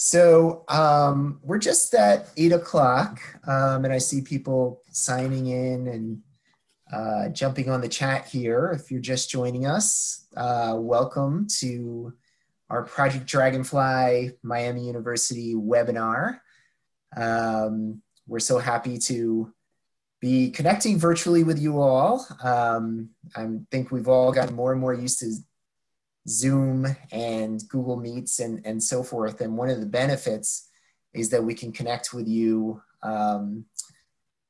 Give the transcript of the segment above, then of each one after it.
So um, we're just at eight o'clock, um, and I see people signing in and uh, jumping on the chat here. If you're just joining us, uh, welcome to our Project Dragonfly Miami University webinar. Um, we're so happy to be connecting virtually with you all. Um, I think we've all gotten more and more used to Zoom and Google Meets and, and so forth. And one of the benefits is that we can connect with you um,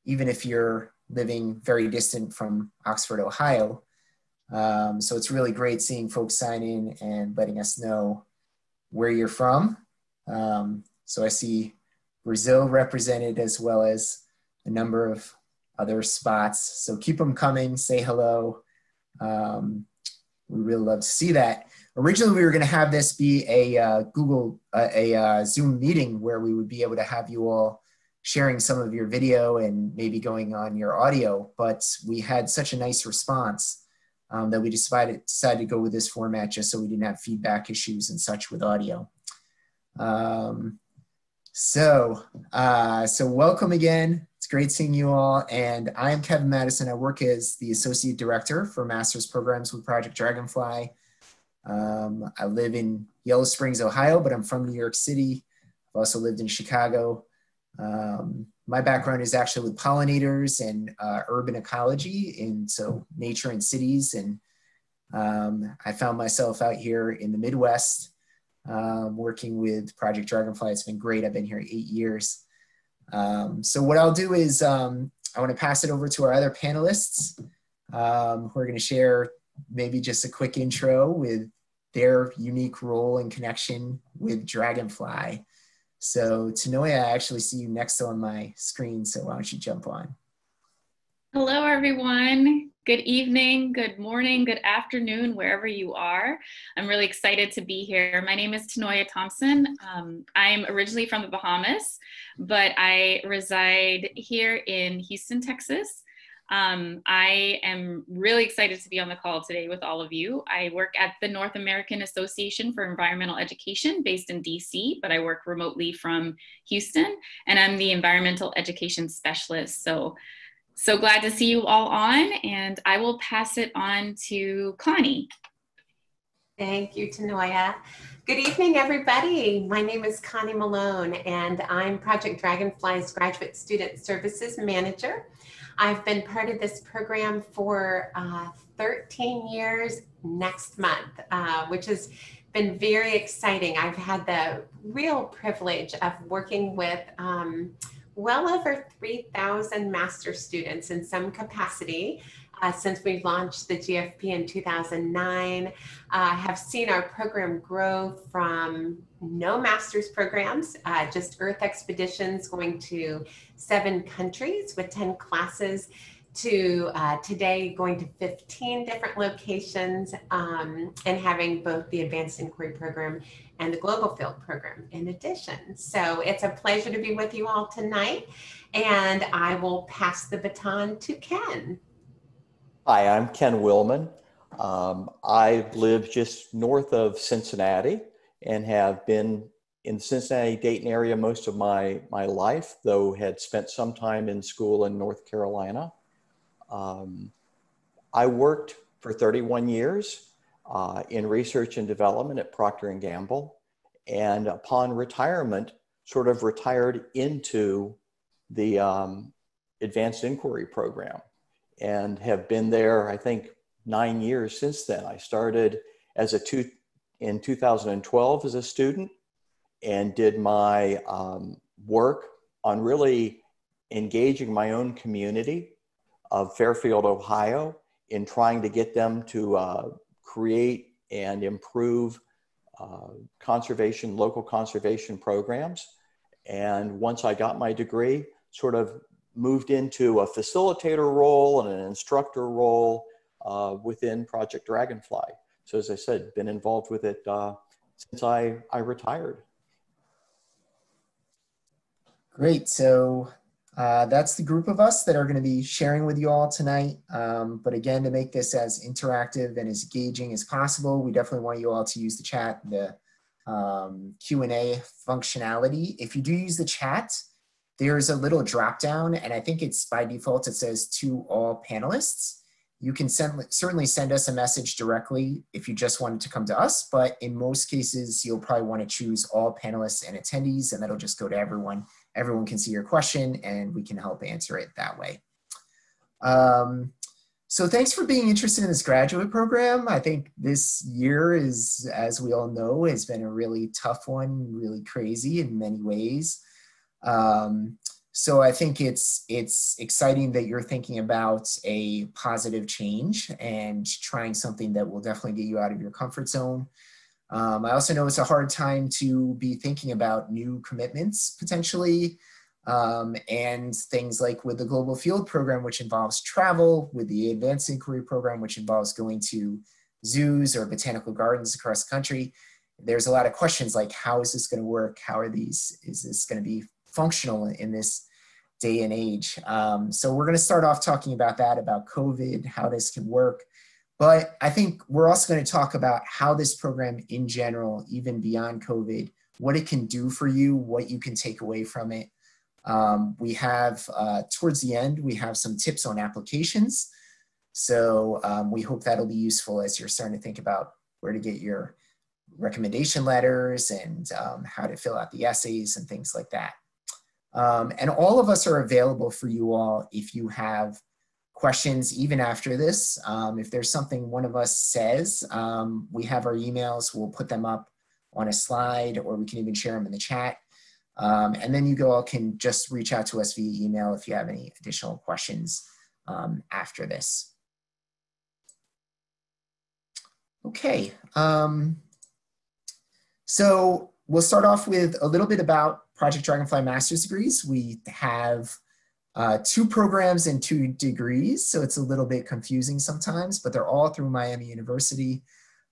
even if you're living very distant from Oxford, Ohio. Um, so it's really great seeing folks sign in and letting us know where you're from. Um, so I see Brazil represented as well as a number of other spots. So keep them coming, say hello. Um, we really love to see that. Originally, we were going to have this be a uh, Google, uh, a uh, Zoom meeting where we would be able to have you all sharing some of your video and maybe going on your audio, but we had such a nice response um, that we decided, decided to go with this format just so we didn't have feedback issues and such with audio. Um, so, uh, so welcome again. It's great seeing you all. And I am Kevin Matteson. I work as the Associate Director for Master's Programs with Project Dragonfly. Um, I live in Yellow Springs, Ohio, but I'm from New York City. I've also lived in Chicago. Um, my background is actually with pollinators and uh, urban ecology, and so nature and cities. And um, I found myself out here in the Midwest um, working with Project Dragonfly. It's been great. I've been here eight years. Um, so what I'll do is um, I want to pass it over to our other panelists um, who are going to share maybe just a quick intro with their unique role and connection with Dragonfly. So T'Noya, I actually see you next on my screen. So why don't you jump on? Hello, everyone. Good evening, good morning, good afternoon, wherever you are. I'm really excited to be here. My name is T'Noya Thompson. Um, I'm originally from the Bahamas, but I reside here in Houston, Texas. Um, I am really excited to be on the call today with all of you. I work at the North American Association for Environmental Education based in DC, but I work remotely from Houston and I'm the environmental education specialist. So, so glad to see you all on and I will pass it on to Connie. Thank you, T'Noya. Good evening, everybody. My name is Connie Malone, and I'm Project Dragonfly's Graduate Student Services Manager. I've been part of this program for uh, 13 years next month, uh, which has been very exciting. I've had the real privilege of working with um, well over 3,000 master students in some capacity uh, since we launched the GFP in 2009. Uh, have seen our program grow from no master's programs, uh, just Earth expeditions going to seven countries with 10 classes, to uh, today going to 15 different locations um, and having both the Advanced Inquiry Program and the Global Field Program in addition. So it's a pleasure to be with you all tonight, and I will pass the baton to Ken. Hi, I'm Ken Willman. Um, I live just north of Cincinnati and have been in the Cincinnati Dayton area most of my, my life, though had spent some time in school in North Carolina. Um, I worked for 31 years uh, in research and development at Procter & Gamble. And upon retirement, sort of retired into the um, advanced inquiry program and have been there, I think, nine years since then. I started as a two, in 2012 as a student and did my um, work on really engaging my own community of Fairfield, Ohio, in trying to get them to uh, create and improve uh, conservation, local conservation programs. And once I got my degree, sort of moved into a facilitator role and an instructor role uh, within Project Dragonfly. So as I said, been involved with it uh, since I, I retired. Great. So uh, that's the group of us that are going to be sharing with you all tonight. Um, but again, to make this as interactive and as engaging as possible, we definitely want you all to use the chat, the um, Q&A functionality. If you do use the chat, there's a little drop down and I think it's by default, it says to all panelists. You can send, certainly send us a message directly if you just wanted to come to us, but in most cases, you'll probably want to choose all panelists and attendees and that'll just go to everyone. Everyone can see your question and we can help answer it that way. Um, so thanks for being interested in this graduate program. I think this year is, as we all know, has been a really tough one, really crazy in many ways. Um, so I think it's it's exciting that you're thinking about a positive change and trying something that will definitely get you out of your comfort zone. Um, I also know it's a hard time to be thinking about new commitments potentially. Um, and things like with the Global Field Program, which involves travel, with the Advanced Inquiry Program, which involves going to zoos or botanical gardens across the country, there's a lot of questions like how is this going to work? How are these, is this going to be functional in this day and age? Um, so we're going to start off talking about that, about COVID, how this can work. But I think we're also going to talk about how this program in general, even beyond COVID, what it can do for you, what you can take away from it, um, we have, uh, towards the end, we have some tips on applications. So um, we hope that'll be useful as you're starting to think about where to get your recommendation letters and um, how to fill out the essays and things like that. Um, and all of us are available for you all if you have questions even after this. Um, if there's something one of us says, um, we have our emails, we'll put them up on a slide or we can even share them in the chat. Um, and then you all can just reach out to us via email if you have any additional questions um, after this. Okay, um, so we'll start off with a little bit about Project Dragonfly Master's Degrees. We have uh, two programs and two degrees, so it's a little bit confusing sometimes, but they're all through Miami University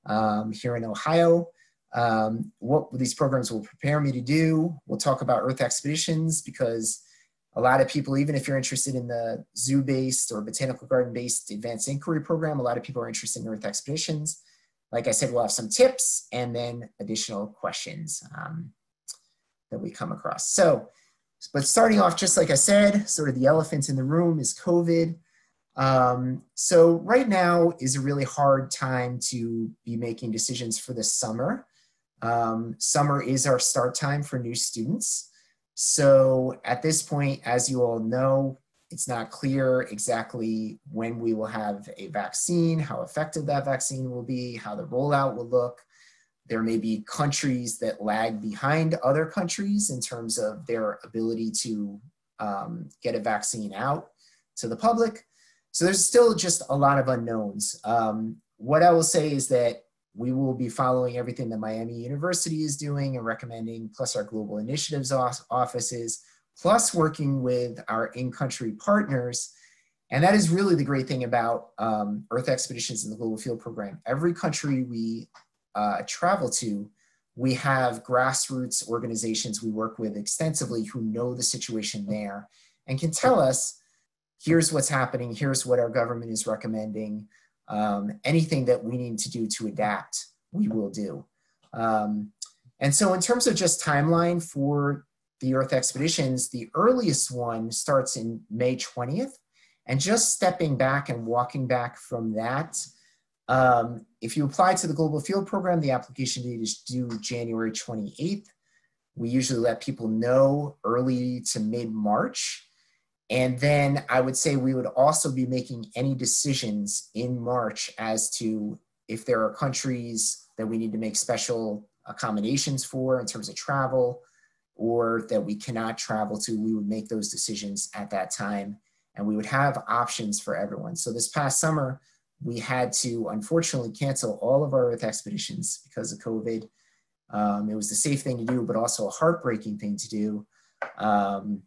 um, here in Ohio um, what these programs will prepare me to do. We'll talk about Earth expeditions because a lot of people, even if you're interested in the zoo-based or botanical garden-based advanced inquiry program, a lot of people are interested in Earth expeditions. Like I said, we'll have some tips and then additional questions um, that we come across. So, but starting off, just like I said, sort of the elephant in the room is COVID. Um, so right now is a really hard time to be making decisions for the summer. Um, summer is our start time for new students. So at this point, as you all know, it's not clear exactly when we will have a vaccine, how effective that vaccine will be, how the rollout will look. There may be countries that lag behind other countries in terms of their ability to um, get a vaccine out to the public. So there's still just a lot of unknowns. Um, what I will say is that we will be following everything that Miami University is doing and recommending, plus our global initiatives offices, plus working with our in-country partners. And that is really the great thing about um, Earth Expeditions and the Global Field Program. Every country we uh, travel to, we have grassroots organizations we work with extensively who know the situation there and can tell us, here's what's happening, here's what our government is recommending, um, anything that we need to do to adapt, we will do. Um, and so in terms of just timeline for the Earth expeditions, the earliest one starts in May 20th. And just stepping back and walking back from that, um, if you apply to the Global Field Program, the application date is due January 28th. We usually let people know early to mid-March and then I would say we would also be making any decisions in March as to if there are countries that we need to make special accommodations for in terms of travel or that we cannot travel to, we would make those decisions at that time and we would have options for everyone. So this past summer, we had to unfortunately cancel all of our Earth expeditions because of COVID. Um, it was the safe thing to do, but also a heartbreaking thing to do. Um,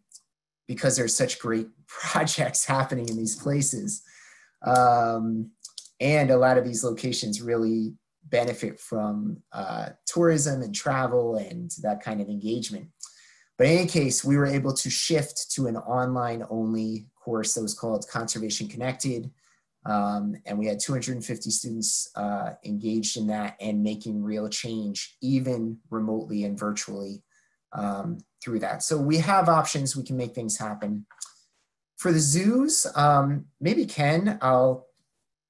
because there's such great projects happening in these places. Um, and a lot of these locations really benefit from uh, tourism and travel and that kind of engagement. But in any case, we were able to shift to an online only course that was called Conservation Connected. Um, and we had 250 students uh, engaged in that and making real change, even remotely and virtually um, through that. So we have options, we can make things happen. For the zoos, um, maybe Ken, I'll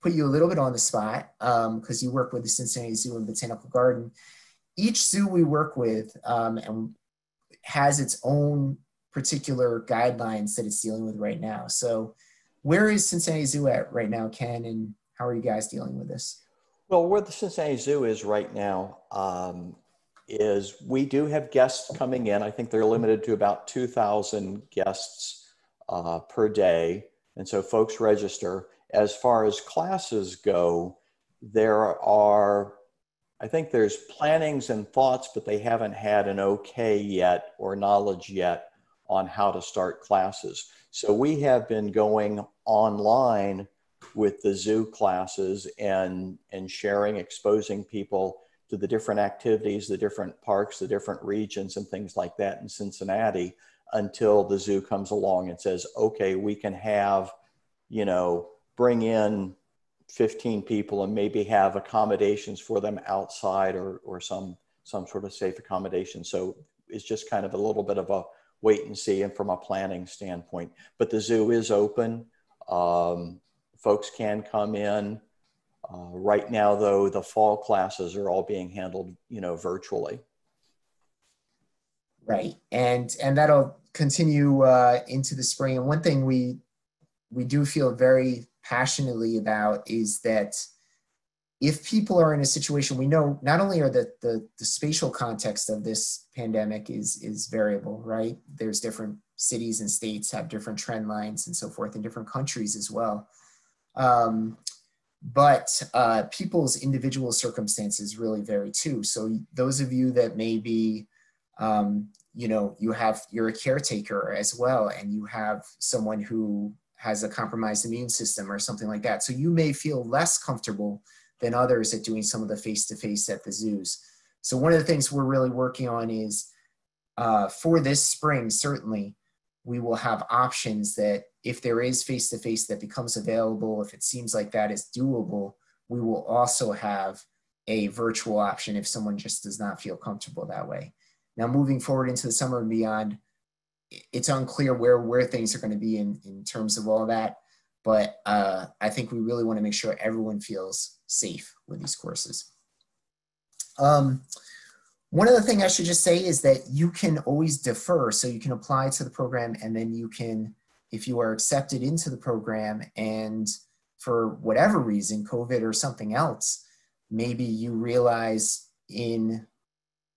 put you a little bit on the spot because um, you work with the Cincinnati Zoo and Botanical Garden. Each zoo we work with um, and has its own particular guidelines that it's dealing with right now. So where is Cincinnati Zoo at right now, Ken, and how are you guys dealing with this? Well, where the Cincinnati Zoo is right now um, is we do have guests coming in. I think they're limited to about 2,000 guests uh, per day. And so folks register. As far as classes go, there are, I think there's plannings and thoughts, but they haven't had an okay yet or knowledge yet on how to start classes. So we have been going online with the zoo classes and, and sharing, exposing people to the different activities, the different parks, the different regions, and things like that in Cincinnati until the zoo comes along and says, okay, we can have, you know, bring in 15 people and maybe have accommodations for them outside or, or some, some sort of safe accommodation. So it's just kind of a little bit of a wait and see and from a planning standpoint. But the zoo is open. Um, folks can come in. Uh, right now, though, the fall classes are all being handled, you know, virtually. Right, and and that'll continue uh, into the spring. And one thing we we do feel very passionately about is that if people are in a situation we know not only are the, the, the spatial context of this pandemic is is variable right? There's different cities and states have different trend lines and so forth in different countries as well. Um, but uh, people's individual circumstances really vary too. So those of you that may be um, you know you have you're a caretaker as well and you have someone who has a compromised immune system or something like that. So you may feel less comfortable than others at doing some of the face-to-face at the zoos. So one of the things we're really working on is uh, for this spring, certainly, we will have options that if there is face-to-face that becomes available, if it seems like that is doable, we will also have a virtual option if someone just does not feel comfortable that way. Now, moving forward into the summer and beyond, it's unclear where, where things are going to be in, in terms of all that. But uh, I think we really want to make sure everyone feels safe with these courses. Um, one other thing I should just say is that you can always defer. So you can apply to the program and then you can, if you are accepted into the program and for whatever reason, COVID or something else, maybe you realize in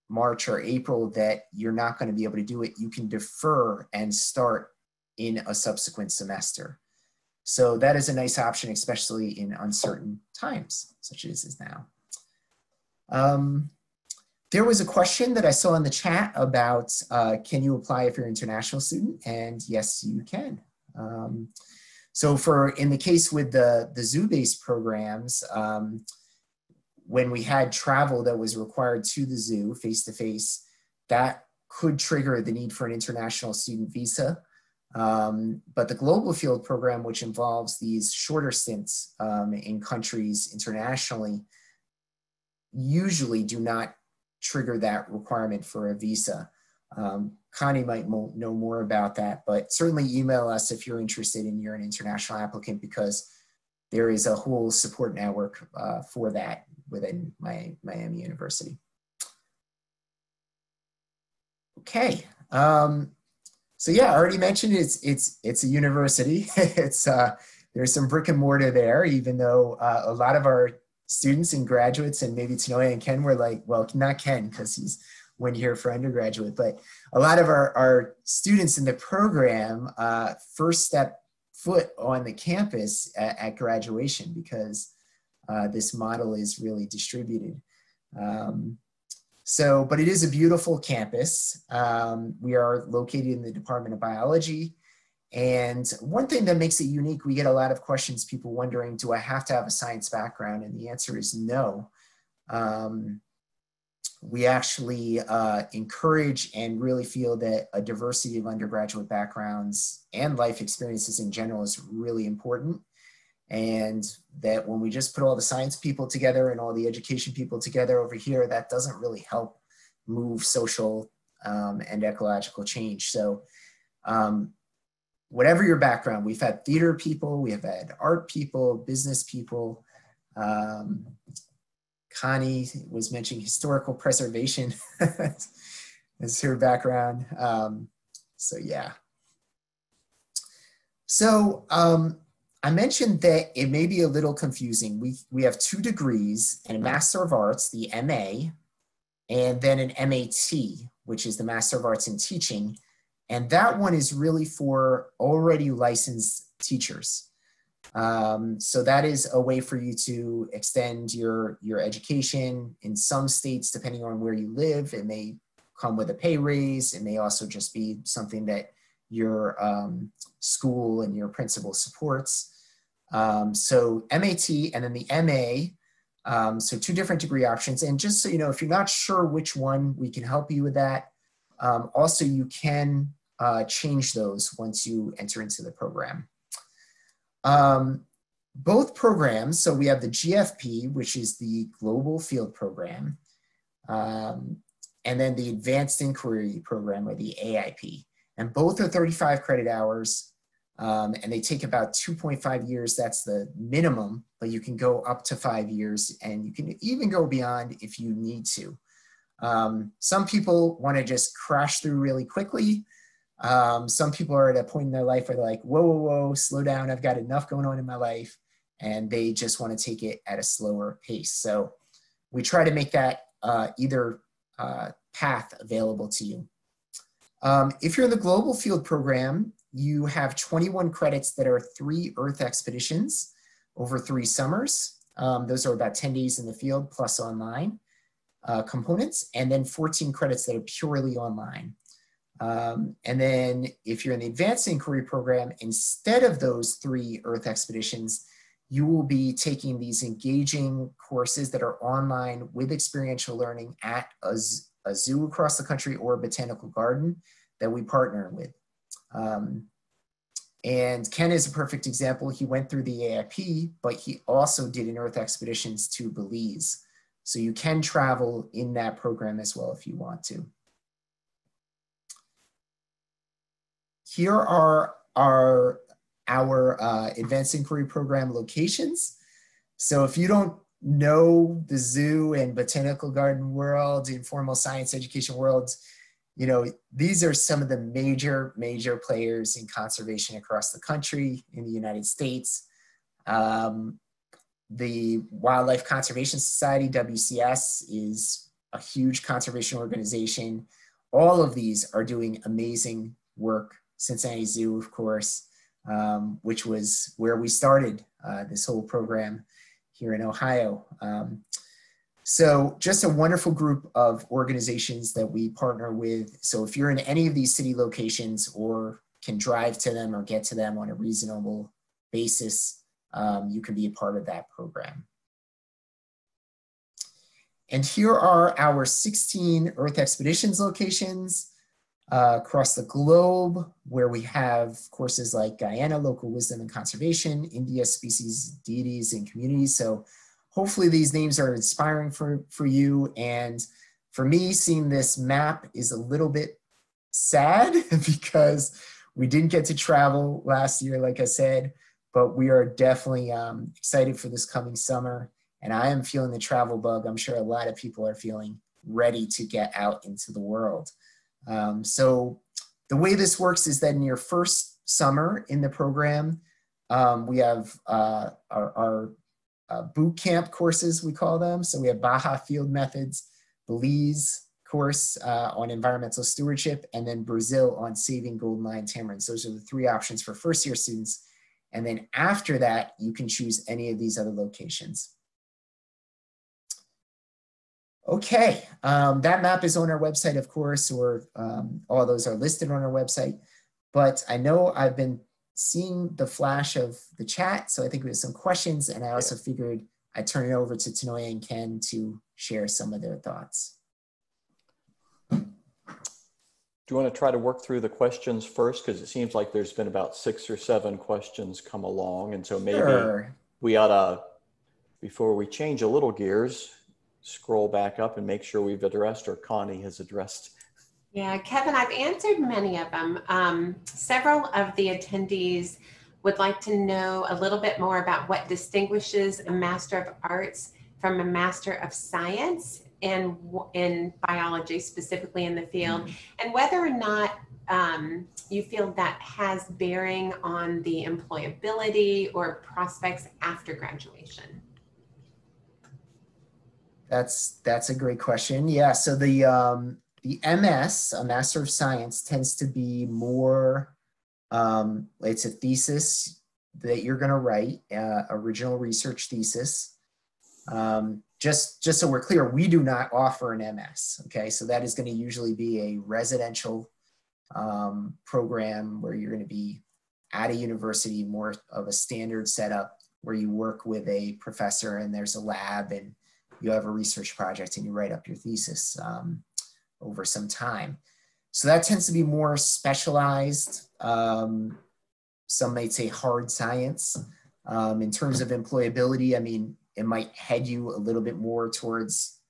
March or April that you're not going to be able to do it, you can defer and start in a subsequent semester. So that is a nice option, especially in uncertain times, such as is now. Um, there was a question that I saw in the chat about, uh, can you apply if you're an international student? And yes, you can. Um, so for, in the case with the, the zoo-based programs, um, when we had travel that was required to the zoo face-to-face, -face, that could trigger the need for an international student visa. Um, but the Global Field program, which involves these shorter stints um, in countries internationally, usually do not trigger that requirement for a visa. Um, Connie might mo know more about that, but certainly email us if you're interested and you're an international applicant because there is a whole support network uh, for that within my, Miami University. Okay. Um, so yeah, I already mentioned it's it's it's a university. it's uh, there's some brick and mortar there, even though uh, a lot of our students and graduates and maybe T'Noya and Ken were like, well, not Ken because he's went here for undergraduate, but a lot of our, our students in the program uh, first step foot on the campus at, at graduation because uh, this model is really distributed. Um, so, but it is a beautiful campus. Um, we are located in the Department of Biology. And one thing that makes it unique, we get a lot of questions, people wondering, do I have to have a science background? And the answer is no. Um, we actually uh, encourage and really feel that a diversity of undergraduate backgrounds and life experiences in general is really important. And that when we just put all the science people together and all the education people together over here, that doesn't really help move social um, and ecological change. So um, whatever your background, we've had theater people, we have had art people, business people. Um, Connie was mentioning historical preservation as her background. Um, so yeah. So um, I mentioned that it may be a little confusing. We, we have two degrees and a Master of Arts, the MA, and then an MAT, which is the Master of Arts in Teaching. And that one is really for already licensed teachers. Um, so that is a way for you to extend your, your education. In some states, depending on where you live, it may come with a pay raise. It may also just be something that your um, school and your principal supports. Um, so MAT and then the MA, um, so two different degree options. And just so you know, if you're not sure which one, we can help you with that. Um, also, you can uh, change those once you enter into the program. Um, both programs, so we have the GFP, which is the Global Field Program, um, and then the Advanced Inquiry Program, or the AIP. And both are 35 credit hours, um, and they take about 2.5 years. That's the minimum, but you can go up to five years, and you can even go beyond if you need to. Um, some people want to just crash through really quickly. Um, some people are at a point in their life where they're like, whoa, whoa, whoa, slow down. I've got enough going on in my life. And they just want to take it at a slower pace. So we try to make that uh, either uh, path available to you. Um, if you're in the Global Field Program, you have 21 credits that are three Earth expeditions over three summers. Um, those are about 10 days in the field plus online uh, components, and then 14 credits that are purely online. Um, and then if you're in the advanced inquiry program, instead of those three Earth expeditions, you will be taking these engaging courses that are online with experiential learning at a, a zoo across the country or a botanical garden that we partner with. Um, and Ken is a perfect example. He went through the AIP, but he also did an Earth expeditions to Belize. So you can travel in that program as well if you want to. Here are our, our uh, advanced inquiry program locations. So if you don't know the zoo and botanical garden world, informal science education worlds, you know, these are some of the major, major players in conservation across the country in the United States. Um, the Wildlife Conservation Society, WCS, is a huge conservation organization. All of these are doing amazing work Cincinnati Zoo, of course, um, which was where we started uh, this whole program here in Ohio. Um, so just a wonderful group of organizations that we partner with. So if you're in any of these city locations or can drive to them or get to them on a reasonable basis, um, you can be a part of that program. And here are our 16 Earth Expeditions locations uh, across the globe where we have courses like Guyana, Local Wisdom and Conservation, India, Species, Deities, and Communities. So hopefully these names are inspiring for, for you. And for me, seeing this map is a little bit sad because we didn't get to travel last year, like I said, but we are definitely um, excited for this coming summer. And I am feeling the travel bug. I'm sure a lot of people are feeling ready to get out into the world. Um, so the way this works is that in your first summer in the program, um, we have uh, our, our uh, boot camp courses, we call them. So we have Baja Field Methods, Belize course uh, on environmental stewardship, and then Brazil on saving golden lion tamarins. Those are the three options for first year students. And then after that, you can choose any of these other locations. Okay, um, that map is on our website, of course, or um, all those are listed on our website. But I know I've been seeing the flash of the chat, so I think we have some questions, and I also yeah. figured I'd turn it over to T'Noya and Ken to share some of their thoughts. Do you want to try to work through the questions first? Because it seems like there's been about six or seven questions come along, and so maybe sure. we ought to, before we change a little gears, scroll back up and make sure we've addressed or Connie has addressed. Yeah, Kevin, I've answered many of them. Um, several of the attendees would like to know a little bit more about what distinguishes a Master of Arts from a Master of Science in, in biology, specifically in the field, mm-hmm. and whether or not um, you feel that has bearing on the employability or prospects after graduation? That's that's a great question. Yeah. So the um, the MS, a Master of Science, tends to be more. Um, it's a thesis that you're going to write, uh, original research thesis. Um, just just so we're clear, we do not offer an MS. Okay, so that is going to usually be a residential um, program where you're going to be at a university, more of a standard setup where you work with a professor and there's a lab and you have a research project and you write up your thesis um, over some time. So that tends to be more specialized. Um, some might say hard science. Um, in terms of employability, I mean, it might head you a little bit more towards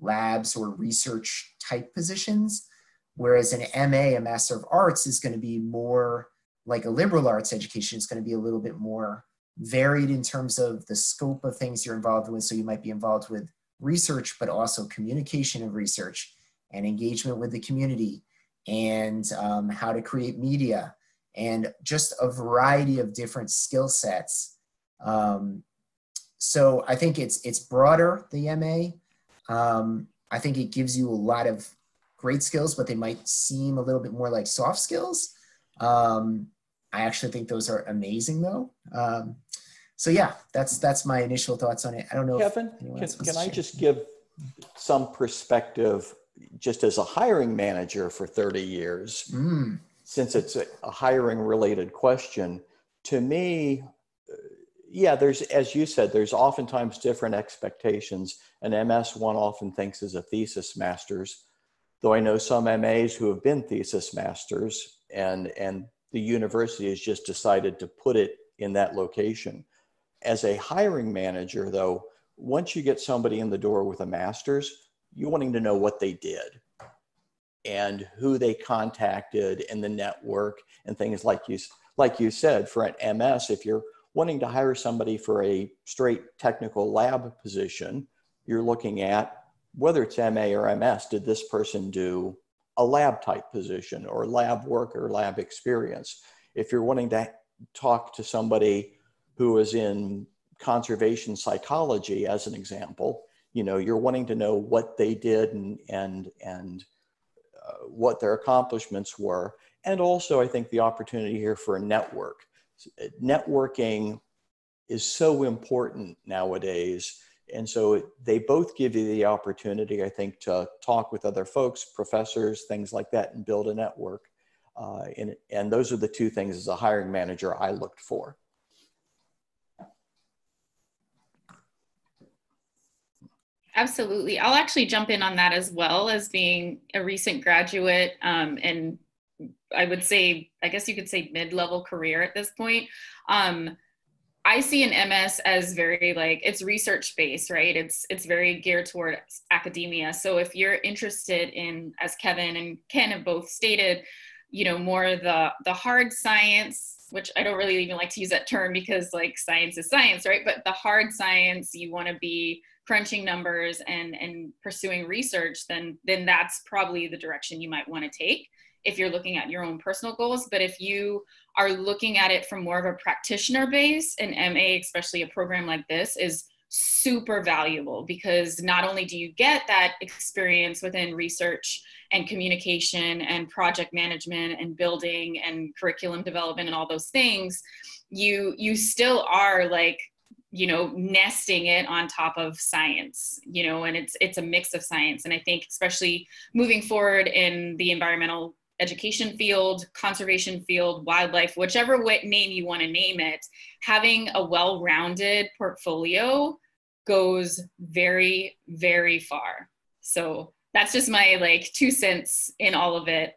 labs or research type positions. Whereas an MA, a Master of Arts, is going to be more like a liberal arts education. It's going to be a little bit more varied in terms of the scope of things you're involved with. So you might be involved with research, but also communication of research and engagement with the community and um, how to create media and just a variety of different skill sets. Um, so I think it's it's broader the MA. Um, I think it gives you a lot of great skills, but they might seem a little bit more like soft skills. Um, I actually think those are amazing though. Um, so yeah, that's that's my initial thoughts on it. I don't know. Kevin, can, can I just give some perspective just as a hiring manager for 30 years, mm. since it's a, a hiring related question, to me, yeah, there's, as you said, there's oftentimes different expectations. An MS one often thinks is a thesis master's though I know some MAs who have been thesis masters and, and the university has just decided to put it in that location. As a hiring manager, though, once you get somebody in the door with a master's, you're wanting to know what they did and who they contacted in the network and things like you like you said for an ms if you're wanting to hire somebody for a straight technical lab position you're looking at whether it's MA or MS, did this person do a lab type position or lab work or lab experience? If you're wanting to talk to somebody who is in conservation psychology, as an example, you know, you're wanting to know what they did and, and, and uh, what their accomplishments were. And also, I think the opportunity here for a network. Networking is so important nowadays and so they both give you the opportunity, I think, to talk with other folks, professors, things like that, and build a network. Uh, and, and those are the two things as a hiring manager I looked for. Absolutely. I'll actually jump in on that as well as being a recent graduate um, and I would say, I guess you could say mid level career at this point. Um, I see an MS as very like it's research based, right? It's it's very geared toward academia. So if you're interested in, as Kevin and Ken have both stated, you know, more the the hard science, which I don't really even like to use that term because like science is science, right? But the hard science, you want to be crunching numbers and and pursuing research, then then that's probably the direction you might want to take if you're looking at your own personal goals. But if you are looking at it from more of a practitioner base, an MA, especially a program like this, is super valuable because not only do you get that experience within research and communication and project management and building and curriculum development and all those things you you still are like you know nesting it on top of science you know and it's it's a mix of science and i think especially moving forward in the environmental education field, conservation field, wildlife, whichever way, name you want to name it, having a well rounded portfolio goes very, very far. So that's just my like two cents in all of it.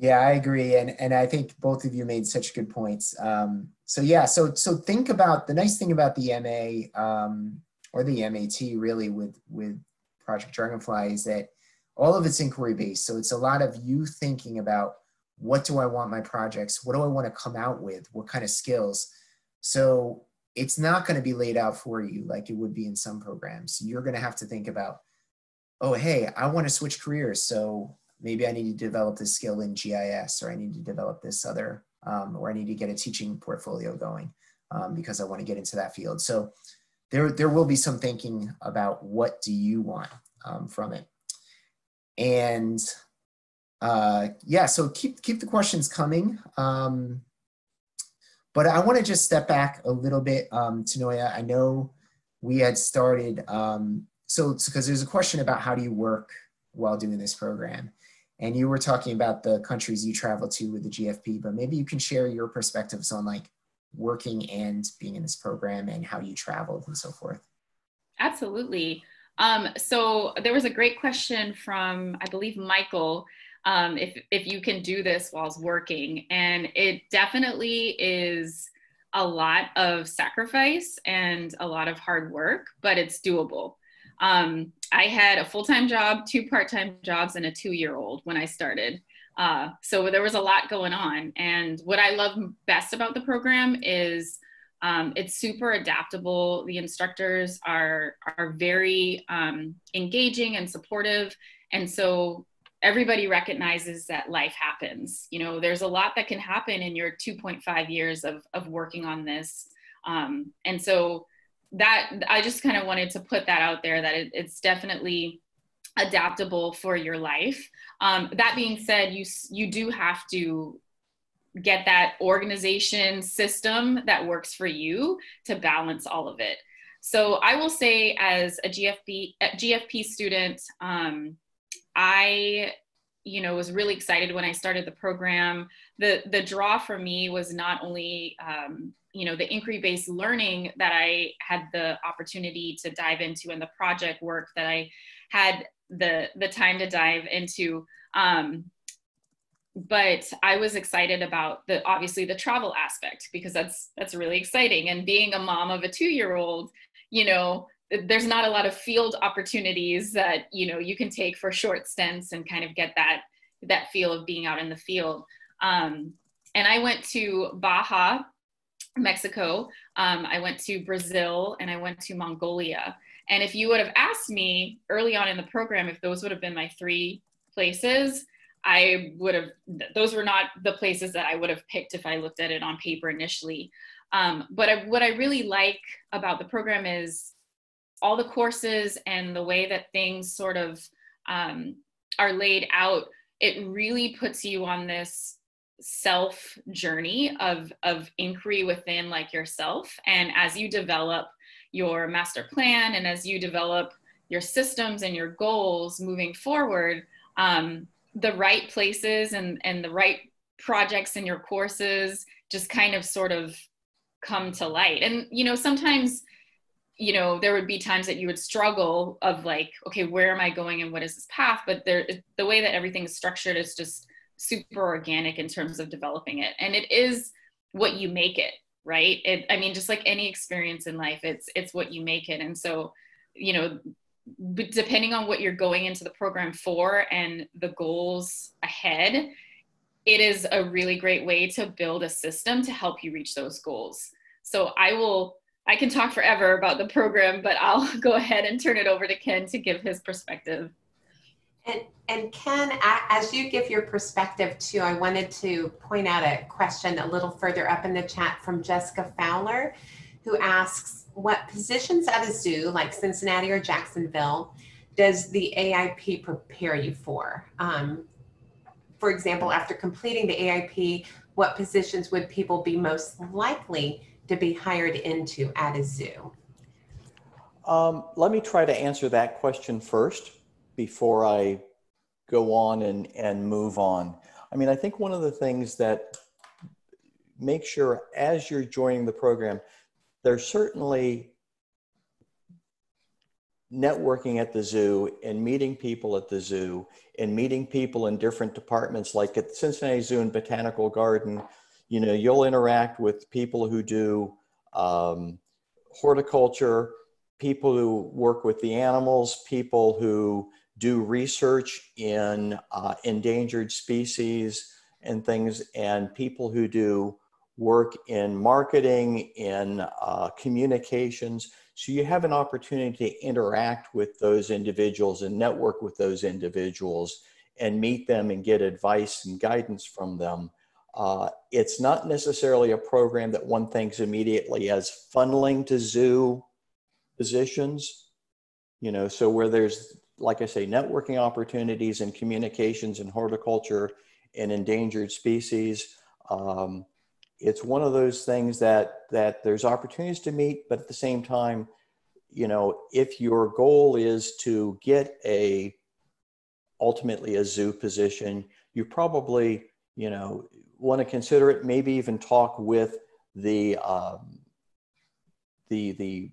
Yeah, I agree, and and I think both of you made such good points. Um, so yeah, so so think about the nice thing about the MA um, or the MAT really with with Project Dragonfly is that all of it's inquiry based. So it's a lot of you thinking about what do I want my projects, what do I want to come out with, what kind of skills. So it's not going to be laid out for you like it would be in some programs. You're going to have to think about, oh, hey, I want to switch careers. So maybe I need to develop this skill in GIS or I need to develop this other, um, or I need to get a teaching portfolio going um, because I want to get into that field. So there, there will be some thinking about what do you want um, from it. And uh, yeah, so keep, keep the questions coming. Um, but I want to just step back a little bit, um, T'Noya. I know we had started, um, so because there's a question about how do you work while doing this program. And you were talking about the countries you travel to with the GFP, but maybe you can share your perspectives on like working and being in this program and how you traveled and so forth. Absolutely. Um, so there was a great question from, I believe, Michael um, if if you can do this whilst working. And it definitely is a lot of sacrifice and a lot of hard work, but it's doable. Um, I had a full time job, two part time jobs, and a two year old when I started. Uh, so there was a lot going on. And what I love best about the program is um, it's super adaptable. The instructors are are very um, engaging and supportive, and so everybody recognizes that life happens. You know, there's a lot that can happen in your 2.5 years of, of working on this. Um, and so that I just kind of wanted to put that out there that it, it's definitely adaptable for your life. Um, that being said, you, you do have to get that organization system that works for you to balance all of it. So I will say as a GFP, GFP student, um, I you know was really excited when i started the program the the draw for me was not only um, you know the inquiry based learning that i had the opportunity to dive into and the project work that i had the the time to dive into um, but i was excited about the obviously the travel aspect because that's that's really exciting. And being a mom of a two year old you know there's not a lot of field opportunities that you know you can take for short stints and kind of get that that feel of being out in the field. Um, and i went to baja mexico. Um, i went to brazil and i went to mongolia. And if you would have asked me early on in the program if those would have been my three places i would have those were not the places that i would have picked if i looked at it on paper initially. Um, but I, what i really like about the program is all the courses and the way that things sort of um, are laid out, it really puts you on this self journey of of inquiry within like yourself. And as you develop your master plan and as you develop your systems and your goals moving forward um, the right places and and the right projects in your courses just kind of sort of come to light. And you know sometimes you know there would be times that you would struggle of like okay where am i going and what is this path? But there the way that everything is structured is just super organic in terms of developing it. And it is what you make it right? It i mean just like any experience in life it's it's what you make it. And so you know depending on what you're going into the program for and the goals ahead it is a really great way to build a system to help you reach those goals. So i will I can talk forever about the program, but I'll go ahead and turn it over to Ken to give his perspective. And, and Ken, as you give your perspective too, I wanted to point out a question a little further up in the chat from Jessica Fowler, who asks, what positions at a zoo like Cincinnati or Jacksonville does the AIP prepare you for? Um, for example, after completing the AIP, what positions would people be most likely to be hired into at a zoo? Um, let me try to answer that question first before I go on and, and move on. I mean, I think one of the things that make sure as you're joining the program, there's certainly networking at the zoo and meeting people at the zoo and meeting people in different departments like at cincinnati zoo and botanical garden you know you'll interact with people who do um, horticulture people who work with the animals people who do research in uh, endangered species and things and people who do work in marketing in uh, communications so you have an opportunity to interact with those individuals and network with those individuals and meet them and get advice and guidance from them. Uh, it's not necessarily a program that one thinks immediately as funneling to zoo positions, you know, so where there's, like I say, networking opportunities and communications in horticulture and endangered species. Um, it's one of those things that that there's opportunities to meet but at the same time you know if your goal is to get a ultimately a zoo position you probably you know want to consider it maybe even talk with the um, the the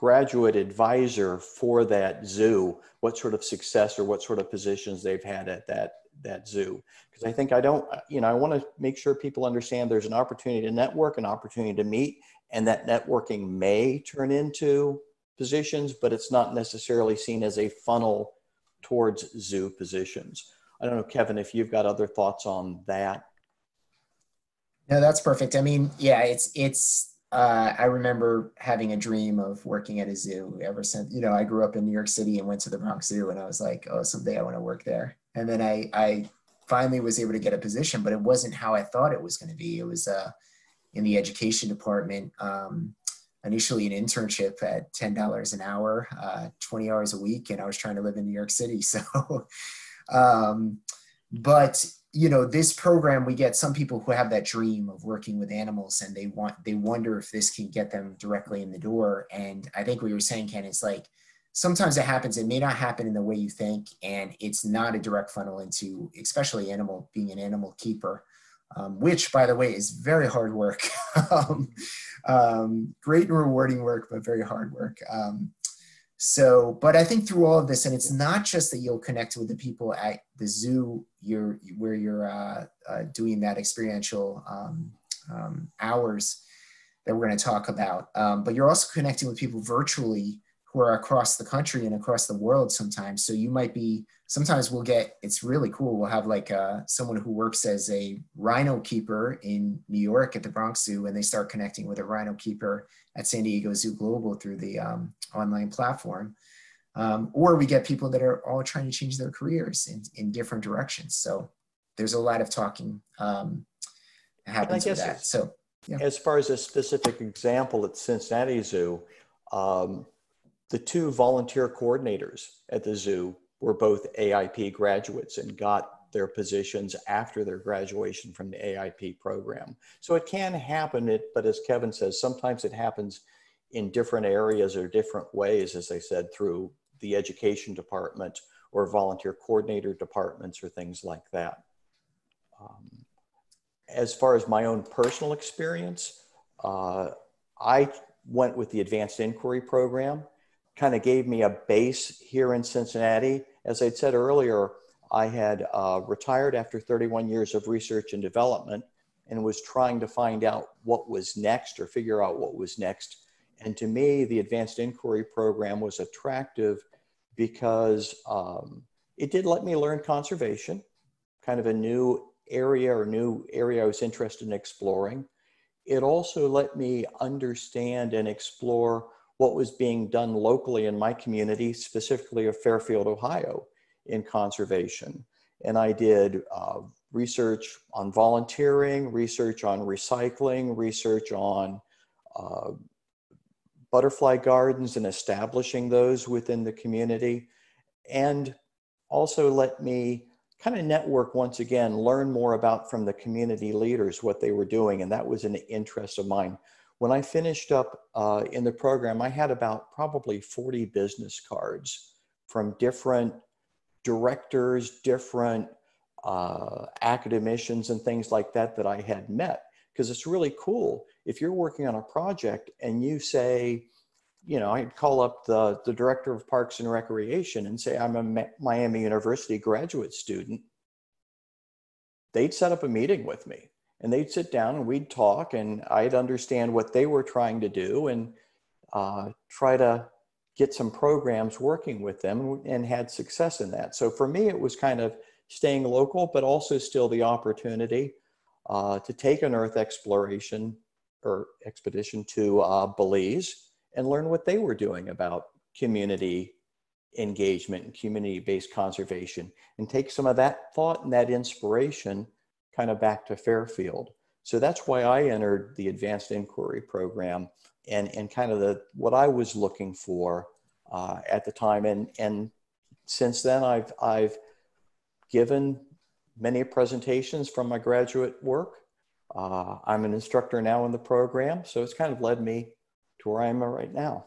graduate advisor for that zoo what sort of success or what sort of positions they've had at that that zoo. Because i think i don't you know i want to make sure people understand there's an opportunity to network an opportunity to meet and that networking may turn into positions but it's not necessarily seen as a funnel towards zoo positions. I don't know kevin if you've got other thoughts on that. No that's perfect. I mean yeah it's it's uh, I remember having a dream of working at a zoo ever since, you know, I grew up in New York City and went to the Bronx Zoo and I was like, oh, someday I want to work there and then I, I finally was able to get a position, but it wasn't how I thought it was going to be. It was uh, in the education department, um, initially an internship at $10 an hour, uh, 20 hours a week. And I was trying to live in New York City. So, um, but you know, this program, we get some people who have that dream of working with animals and they want, they wonder if this can get them directly in the door. And I think what you were saying, Ken, is like, sometimes it happens. It may not happen in the way you think and it's not a direct funnel into especially animal being an animal keeper um, which by the way is very hard work. Um, um, great and rewarding work but very hard work. Um, so but i think through all of this and it's not just that you'll connect with the people at the zoo you're where you're uh, uh, doing that experiential um, um, hours that we're going to talk about but you're also connecting with people virtually who are across the country and across the world sometimes. So you might be, sometimes we'll get, it's really cool. We'll have like uh, someone who works as a rhino keeper in New York at the Bronx Zoo and they start connecting with a rhino keeper at San Diego Zoo Global through the um, online platform. Um, or we get people that are all trying to change their careers in, in different directions. So there's a lot of talking um, happens with that. So yeah. as far as a specific example at Cincinnati Zoo, um, the two volunteer coordinators at the zoo were both AIP graduates and got their positions after their graduation from the AIP program. So it can happen, it, but as Kevin says, sometimes it happens in different areas or different ways, as I said, through the education department or volunteer coordinator departments or things like that. Um, as far as my own personal experience, uh, I went with the advanced inquiry program kind of gave me a base here in Cincinnati. As I'd said earlier, I had uh, retired after 31 years of research and development and was trying to find out what was next or figure out what was next. And to me, the advanced inquiry program was attractive because um, it did let me learn conservation, kind of a new area or new area I was interested in exploring. It also let me understand and explore what was being done locally in my community, specifically of Fairfield, Ohio, in conservation. And I did uh, research on volunteering, research on recycling, research on uh, butterfly gardens and establishing those within the community. And also let me kind of network once again, learn more about from the community leaders what they were doing. And that was an interest of mine when I finished up uh, in the program, I had about probably 40 business cards from different directors, different uh, academicians, and things like that that I had met. Because it's really cool if you're working on a project and you say, you know, I'd call up the, the director of parks and recreation and say, I'm a Miami University graduate student. They'd set up a meeting with me and they'd sit down and we'd talk and I'd understand what they were trying to do and uh, try to get some programs working with them and had success in that. So for me, it was kind of staying local, but also still the opportunity uh, to take an Earth exploration or expedition to uh, Belize and learn what they were doing about community engagement and community-based conservation and take some of that thought and that inspiration kind of back to Fairfield. So that's why I entered the advanced inquiry program and, and kind of the what I was looking for uh, at the time. And, and since then, I've, I've given many presentations from my graduate work. Uh, I'm an instructor now in the program, so it's kind of led me to where I am right now.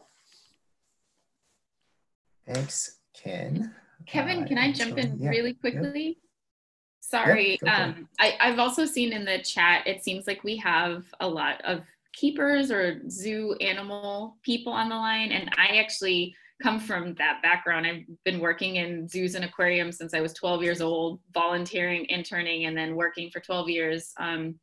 Thanks, Ken. Kevin, uh, can I jump in yeah. really quickly? Yeah. Sorry. um, I, I've also seen in the chat, it seems like we have a lot of keepers or zoo animal people on the line. And I actually come from that background. I've been working in zoos and aquariums since I was 12 years old, volunteering, interning, and then working for 12 years um,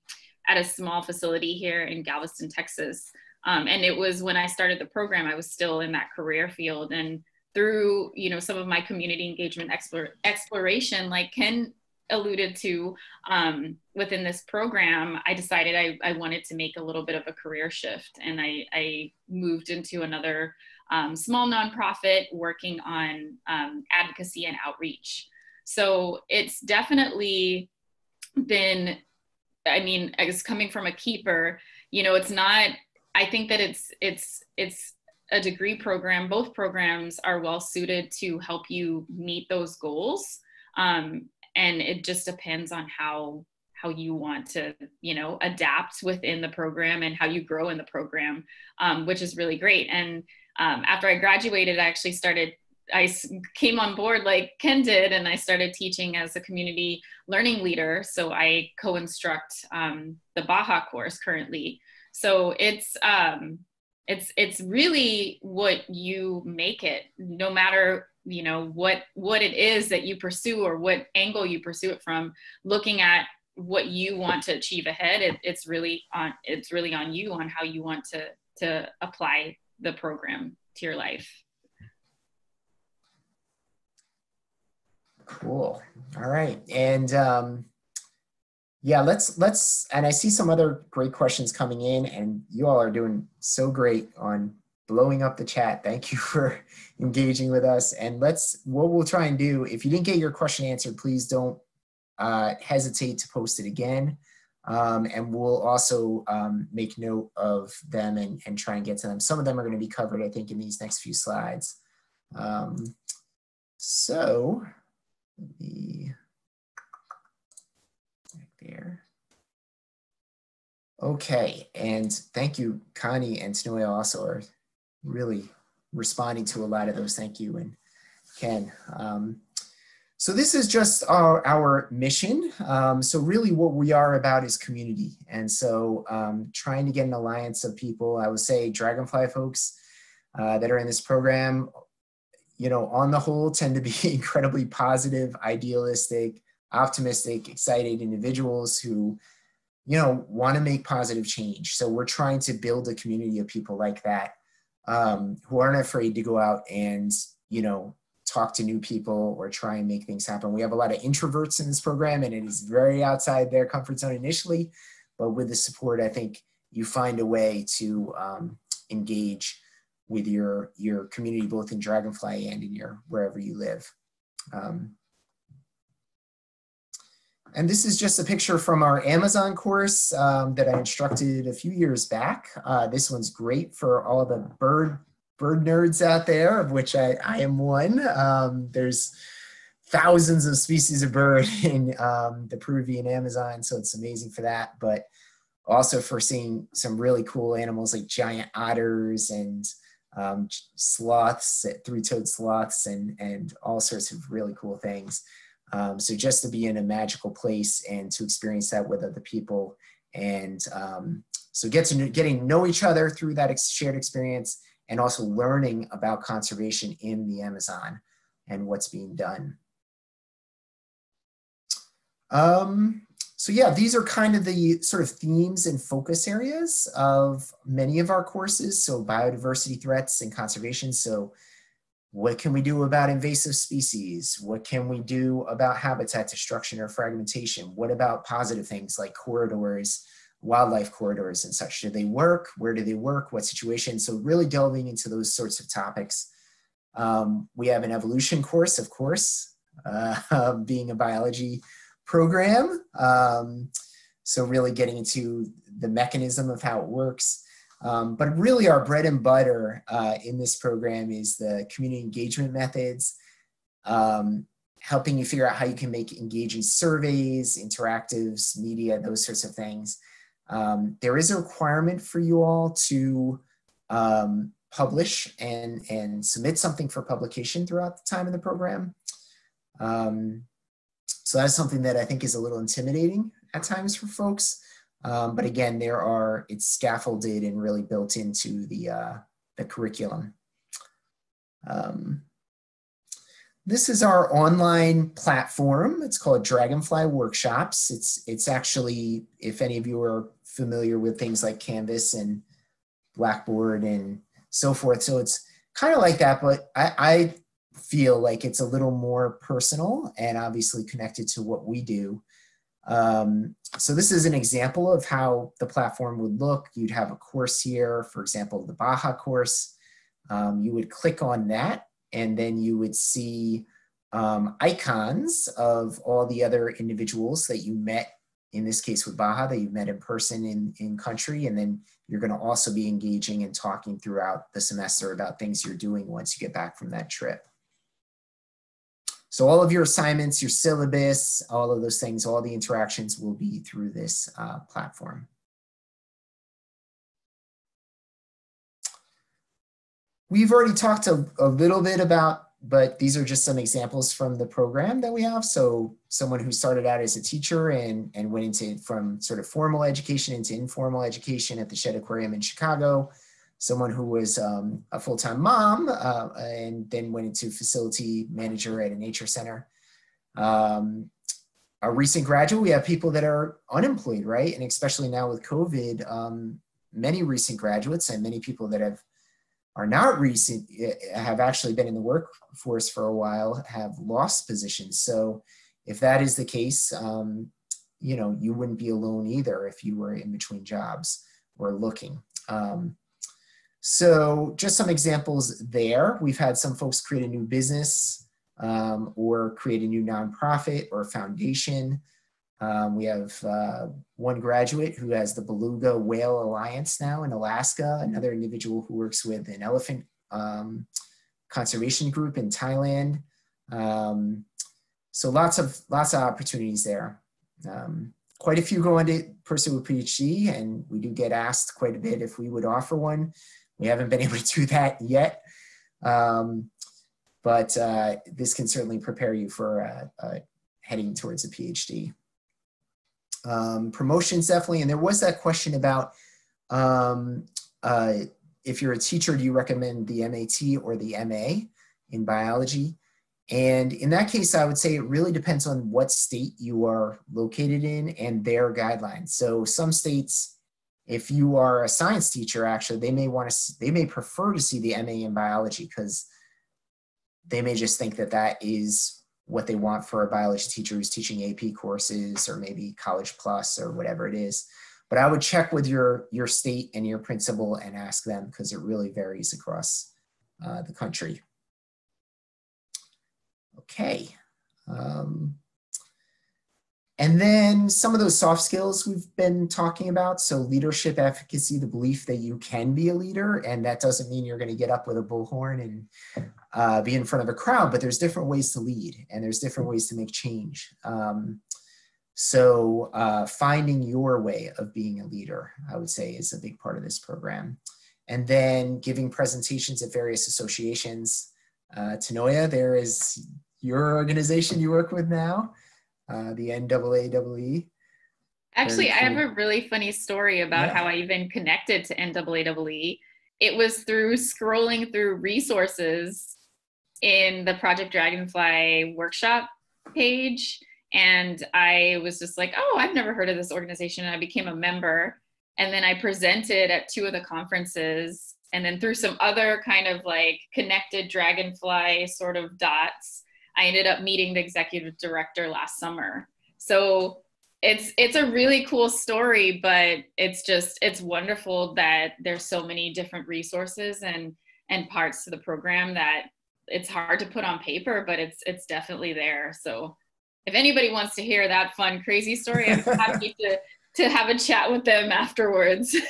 at a small facility here in Galveston, Texas. Um, and it was when I started the program, I was still in that career field. And through, you know, some of my community engagement explore, exploration, like Ken alluded to um, within this program, I decided I, I, wanted to make a little bit of a career shift. And I, I moved into another um, small nonprofit working on um, advocacy and outreach. So it's definitely been, I mean, as coming from a keeper, you know, it's not, I think that it's, it's, it's, a degree program, both programs are well suited to help you meet those goals. Um, and it just depends on how how you want to you know adapt within the program and how you grow in the program um, which is really great. And um, after i graduated i actually started i came on board like ken did and i started teaching as a community learning leader. So i co-instruct um, the baja course currently. So it's um, it's it's really what you make it no matter you know what what it is that you pursue or what angle you pursue it from looking at what you want to achieve ahead it, it's really on it's really on you on how you want to to apply the program to your life. Cool. All right. And um yeah let's let's and i see some other great questions coming in and you all are doing so great on blowing up the chat. Thank you for engaging with us. And let's, what we'll try and do, if you didn't get your question answered, please don't uh, hesitate to post it again. Um, and we'll also um, make note of them and, and try and get to them. Some of them are going to be covered, I think, in these next few slides. Um, so, right there. Okay, and thank you, Connie and Snowy also are really responding to a lot of those. Thank you, and Ken. Um, so this is just our, our mission. Um, so really what we are about is community. And so um, trying to get an alliance of people, I would say Dragonfly folks uh, that are in this program, you know, on the whole tend to be incredibly positive, idealistic, optimistic, excited individuals who, you know, want to make positive change. So we're trying to build a community of people like that um, who aren't afraid to go out and you know talk to new people or try and make things happen. We have a lot of introverts in this program, and it is very outside their comfort zone initially, but with the support, I think you find a way to um, engage with your your community both in Dragonfly and in your wherever you live. Um, and this is just a picture from our Amazon course um, that I instructed a few years back. Uh, this one's great for all the bird bird nerds out there, of which I, I am one. Um, there's thousands of species of bird in um, the Peruvian Amazon, so it's amazing for that. But also for seeing some really cool animals like giant otters and um, sloths, three-toed sloths, and and all sorts of really cool things. Um, so just to be in a magical place and to experience that with other people and um, so get to know, getting to know each other through that shared experience and also learning about conservation in the Amazon and what's being done. Um, so yeah, these are kind of the sort of themes and focus areas of many of our courses. So biodiversity threats and conservation. So what can we do about invasive species? What can we do about habitat destruction or fragmentation? What about positive things like corridors, wildlife corridors and such? Do they work? Where do they work? What situation? So really delving into those sorts of topics. Um, we have an evolution course, of course, uh, being a biology program. Um, so really getting into the mechanism of how it works. Um, but really our bread and butter uh, in this program is the community engagement methods, um, helping you figure out how you can make engaging surveys, interactives, media, those sorts of things. Um, there is a requirement for you all to um, publish and, and submit something for publication throughout the time of the program. Um, so that's something that I think is a little intimidating at times for folks. Um, but again, there are, it's scaffolded and really built into the, uh, the curriculum. Um, this is our online platform. It's called Dragonfly Workshops. It's, it's actually, if any of you are familiar with things like Canvas and Blackboard and so forth. So it's kind of like that, but I, I feel like it's a little more personal and obviously connected to what we do. Um, so this is an example of how the platform would look. You'd have a course here, for example, the Baja course. Um, you would click on that and then you would see um, icons of all the other individuals that you met, in this case with Baja, that you met in person in, in country. And then you're gonna also be engaging and talking throughout the semester about things you're doing once you get back from that trip. So all of your assignments, your syllabus, all of those things, all the interactions will be through this uh, platform. We've already talked a, a little bit about, but these are just some examples from the program that we have. So someone who started out as a teacher and, and went into from sort of formal education into informal education at the Shedd Aquarium in Chicago, someone who was um, a full-time mom uh, and then went into facility manager at a nature center. Um, a recent graduate, we have people that are unemployed, right? And especially now with COVID, um, many recent graduates and many people that have are not recent eh, have actually been in the workforce for a while have lost positions. So if that is the case, um, you know, you wouldn't be alone either if you were in between jobs or looking. Um, so just some examples there. We've had some folks create a new business um, or create a new nonprofit or foundation. Um, we have uh, one graduate who has the Beluga Whale Alliance now in Alaska, another individual who works with an elephant um, conservation group in Thailand. Um, so lots of lots of opportunities there. Um, quite a few go on to pursue a PhD, and we do get asked quite a bit if we would offer one. We haven't been able to do that yet, um, but uh, this can certainly prepare you for uh, uh, heading towards a PhD. Um, promotions definitely, and there was that question about um, uh, if you're a teacher, do you recommend the MAT or the MA in biology? And in that case, I would say it really depends on what state you are located in and their guidelines. So some states if you are a science teacher, actually, they may want to, they may prefer to see the MA in biology because they may just think that that is what they want for a biology teacher who's teaching AP courses or maybe College Plus or whatever it is. But I would check with your, your state and your principal and ask them because it really varies across uh, the country. Okay. Um, and then some of those soft skills we've been talking about. So leadership efficacy, the belief that you can be a leader. And that doesn't mean you're going to get up with a bullhorn and uh, be in front of a crowd, but there's different ways to lead and there's different ways to make change. Um, so uh, finding your way of being a leader, I would say is a big part of this program. And then giving presentations at various associations. Uh, T'Noya, there is your organization you work with now uh, the NAAEE. Actually, I have a really funny story about yeah. how I even connected to NAAEE. it was through scrolling through resources in the Project Dragonfly workshop page. And I was just like, oh, I've never heard of this organization. And I became a member. And then I presented at two of the conferences. And then through some other kind of like connected Dragonfly sort of dots, I ended up meeting the executive director last summer. So it's it's a really cool story but it's just it's wonderful that there's so many different resources and and parts to the program that it's hard to put on paper but it's it's definitely there. So if anybody wants to hear that fun crazy story i'm happy to to have a chat with them afterwards.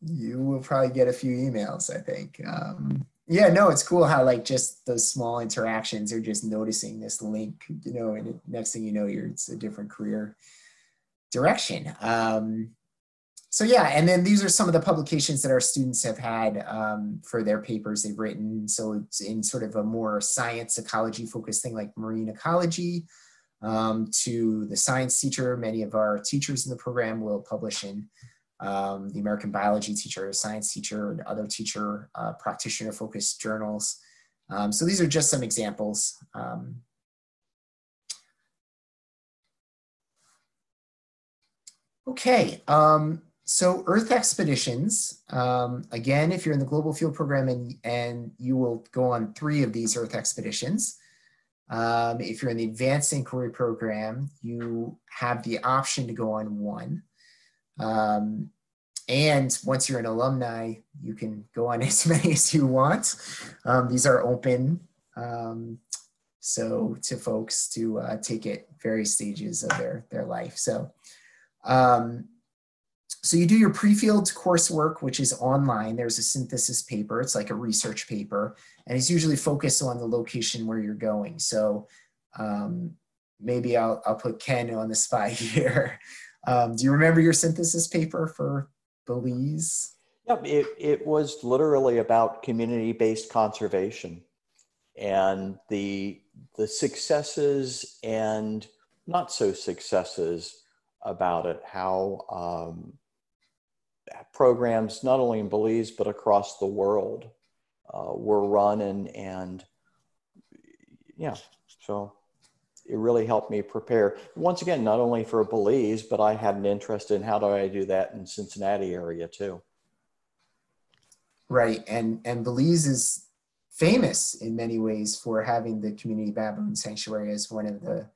You will probably get a few emails i think. Um, yeah no it's cool how like just those small interactions are just noticing this link you know and next thing you know you're it's a different career direction. Um, so yeah and then these are some of the publications that our students have had um, for their papers they've written. So it's in sort of a more science ecology focused thing like marine ecology um, to the science teacher. Many of our teachers in the program will publish in um, the American biology teacher, science teacher, and other teacher uh, practitioner focused journals. Um, so these are just some examples. Um, okay, um, so Earth expeditions, um, again, if you're in the Global Field Program and, and you will go on three of these Earth expeditions, um, if you're in the Advanced Inquiry Program, you have the option to go on one. Um, and once you're an alumni, you can go on as many as you want. Um, these are open, um, so to folks to uh, take it various stages of their, their life. So, um, so you do your pre-field coursework, which is online. There's a synthesis paper. It's like a research paper, and it's usually focused on the location where you're going. So um, maybe I'll, I'll put Ken on the spot here. Um, do you remember your synthesis paper for Belize? Yep, it, it was literally about community-based conservation and the the successes and not so successes about it. How um, programs not only in Belize but across the world uh, were run and and yeah, so it really helped me prepare. Once again, not only for Belize, but I had an interest in how do I do that in Cincinnati area too. Right, and and Belize is famous in many ways for having the community baboon sanctuary as one of the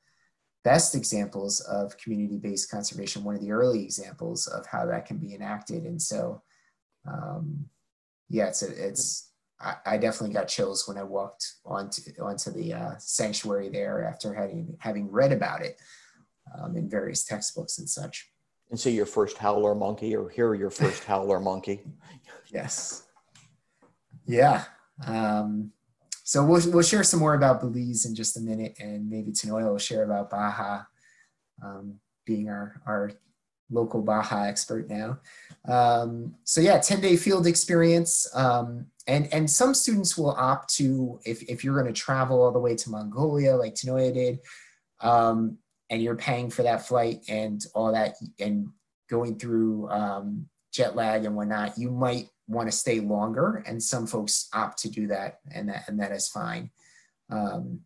best examples of community-based conservation, one of the early examples of how that can be enacted. And so, um, yeah, it's a, it's I, I definitely got chills when I walked onto onto the uh, sanctuary there after having having read about it um, in various textbooks and such. And see your first howler monkey, or hear your first howler monkey. Yes. Yeah. Um, so we'll we'll share some more about Belize in just a minute, and maybe T'Noya will share about Baja, um, being our our local Baja expert now. Um, so yeah, 10 day field experience. Um, and, and some students will opt to, if, if you're going to travel all the way to Mongolia, like T'Noya did, um, and you're paying for that flight and all that, and going through um, jet lag and whatnot, you might want to stay longer. And some folks opt to do that, and that, and that is fine. Um,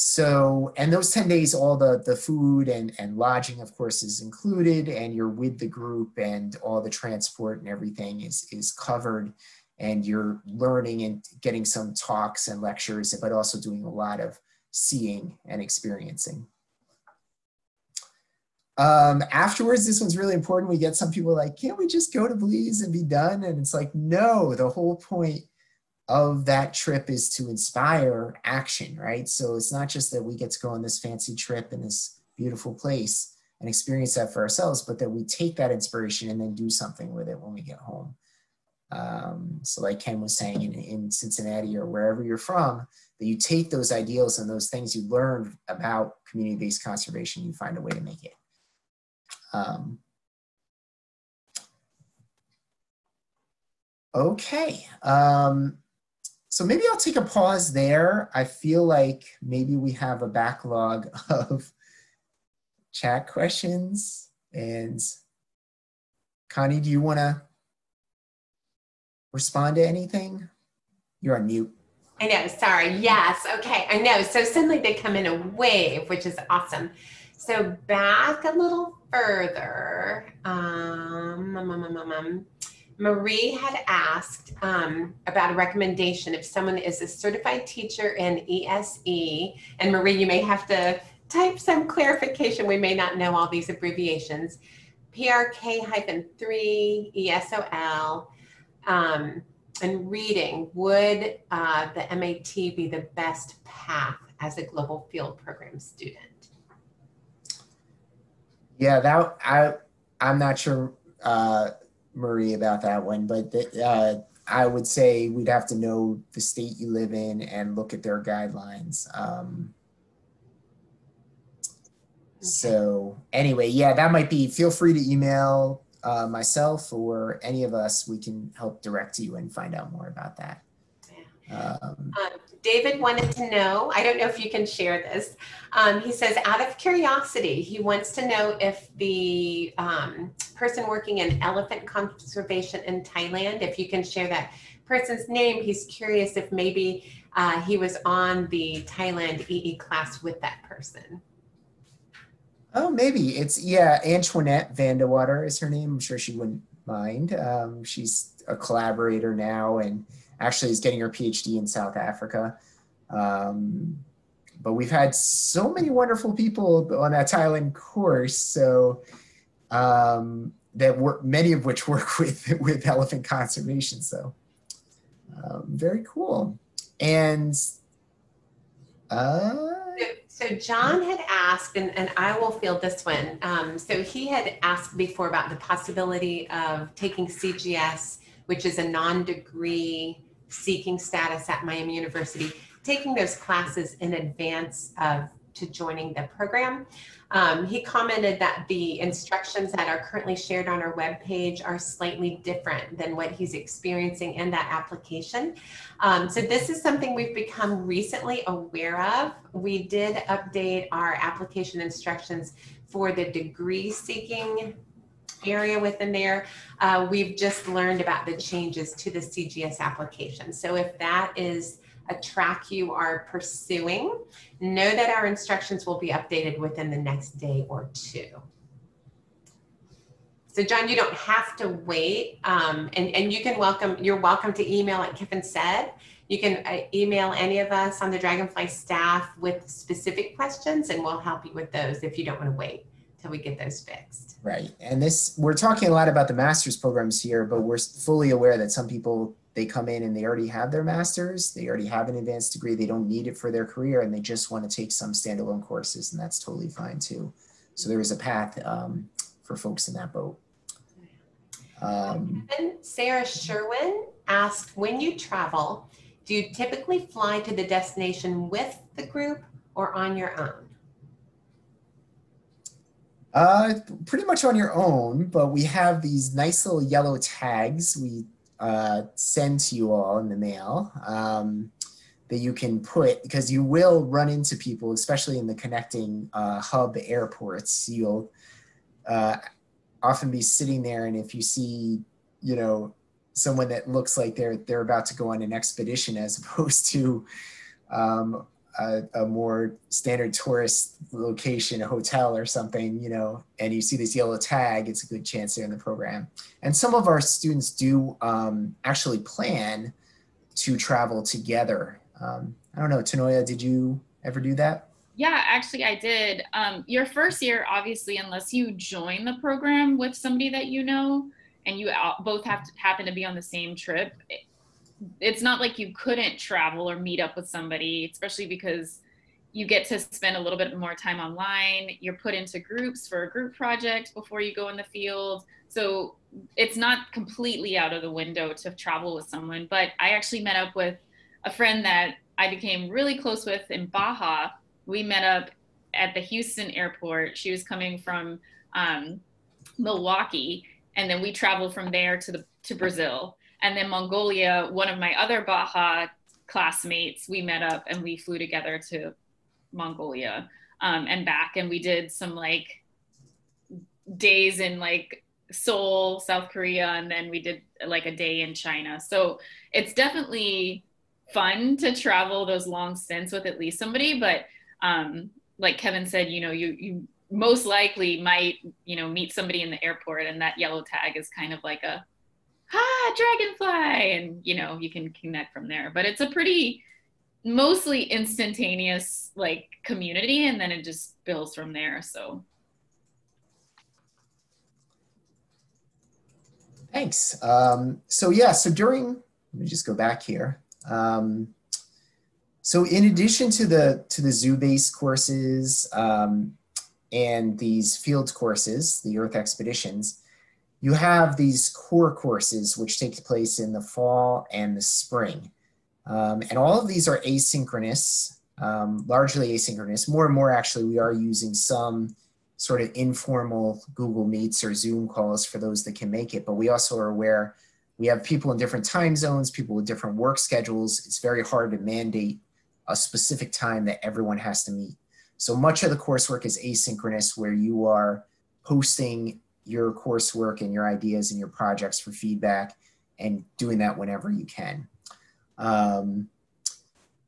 so, and those 10 days, all the, the food and, and lodging, of course, is included, and you're with the group, and all the transport and everything is, is covered. And you're learning and getting some talks and lectures, but also doing a lot of seeing and experiencing. Um, afterwards, this one's really important. We get some people like, can't we just go to Belize and be done? And it's like, no, the whole point of that trip is to inspire action, right? So it's not just that we get to go on this fancy trip in this beautiful place and experience that for ourselves, but that we take that inspiration and then do something with it when we get home. Um, so like Ken was saying in, in Cincinnati or wherever you're from, that you take those ideals and those things you learned about community-based conservation, you find a way to make it. Um, okay. Um, so maybe I'll take a pause there. I feel like maybe we have a backlog of chat questions. And Connie, do you want to respond to anything? You're on mute. I know, sorry. Yes. Okay. I know. So suddenly they come in a wave, which is awesome. So back a little further. Um, um, um, um, um Marie had asked um, about a recommendation if someone is a certified teacher in ESE. And Marie, you may have to type some clarification. We may not know all these abbreviations. PRK hyphen 3, ESOL. Um, and reading, would uh, the MAT be the best path as a global field program student? Yeah, that I I'm not sure, uh, Marie, about that one, but the, uh, I would say we'd have to know the state you live in and look at their guidelines. Um, so anyway, yeah, that might be. Feel free to email uh, myself or any of us, we can help direct you and find out more about that. Um, um, David wanted to know, I don't know if you can share this. Um, he says, out of curiosity, he wants to know if the um, person working in elephant conservation in Thailand, if you can share that person's name, he's curious if maybe uh, he was on the Thailand EE class with that person. Oh, maybe it's yeah. Antoinette Vandewater is her name. I'm sure she wouldn't mind. Um, she's a collaborator now, and actually is getting her PhD in South Africa. Um, but we've had so many wonderful people on that Thailand course, so um, that work, many of which work with with elephant conservation. So um, very cool. And uh, so John had asked, and, and I will field this one. Um, so he had asked before about the possibility of taking CGS, which is a non-degree seeking status at Miami University, taking those classes in advance of to joining the program. Um, he commented that the instructions that are currently shared on our webpage are slightly different than what he's experiencing in that application. Um, so this is something we've become recently aware of. We did update our application instructions for the degree seeking area within there. Uh, we've just learned about the changes to the CGS application. So if that is a track you are pursuing, know that our instructions will be updated within the next day or two. So John, you don't have to wait um, and, and you can welcome, you're welcome to email like Kevin said. You can uh, email any of us on the Dragonfly staff with specific questions and we'll help you with those if you don't want to wait till we get those fixed. Right. And this, we're talking a lot about the master's programs here, but we're fully aware that some people they come in and they already have their master's, they already have an advanced degree, they don't need it for their career, and they just want to take some standalone courses, and that's totally fine too. So there is a path um, for folks in that boat. Um, Sarah Sherwin asked, when you travel, do you typically fly to the destination with the group or on your own? Uh, pretty much on your own, but we have these nice little yellow tags. We uh, send to you all in the mail um, that you can put because you will run into people, especially in the connecting uh, hub airports. You'll uh, often be sitting there, and if you see, you know, someone that looks like they're they're about to go on an expedition as opposed to um, a, a, more standard tourist location, a hotel or something, you know, and you see this yellow tag, it's a good chance they're in the program. And some of our students do um, actually plan to travel together. Um, I don't know, T'Noya, did you ever do that? Yeah, actually, I did. Um, your first year, obviously, unless you join the program with somebody that you know, and you both have to happen to be on the same trip, it's not like you couldn't travel or meet up with somebody, especially because you get to spend a little bit more time online. You're put into groups for a group project before you go in the field. So it's not completely out of the window to travel with someone. But I actually met up with a friend that I became really close with in Baja. We met up at the Houston airport. She was coming from um, Milwaukee, and then we traveled from there to the to Brazil. And then Mongolia, one of my other Baja classmates, we met up and we flew together to Mongolia um, and back. And we did some like days in like Seoul, South Korea, and then we did like a day in China. So it's definitely fun to travel those long stints with at least somebody. But um, like Kevin said, you know, you you most likely might you know meet somebody in the airport, and that yellow tag is kind of like a ah dragonfly, and you know you can connect from there. But it's a pretty mostly instantaneous like community, and then it just builds from there. So Thanks. Um, so yeah, so during, let me just go back here. Um, so in addition to the to the zoo-based courses um, and these field courses, the Earth expeditions, you have these core courses which take place in the fall and the spring. Um, and all of these are asynchronous, um, largely asynchronous. More and more, actually, we are using some sort of informal Google Meets or Zoom calls for those that can make it. But we also are aware we have people in different time zones, people with different work schedules. It's very hard to mandate a specific time that everyone has to meet. So much of the coursework is asynchronous, where you are posting your coursework and your ideas and your projects for feedback and doing that whenever you can. Um,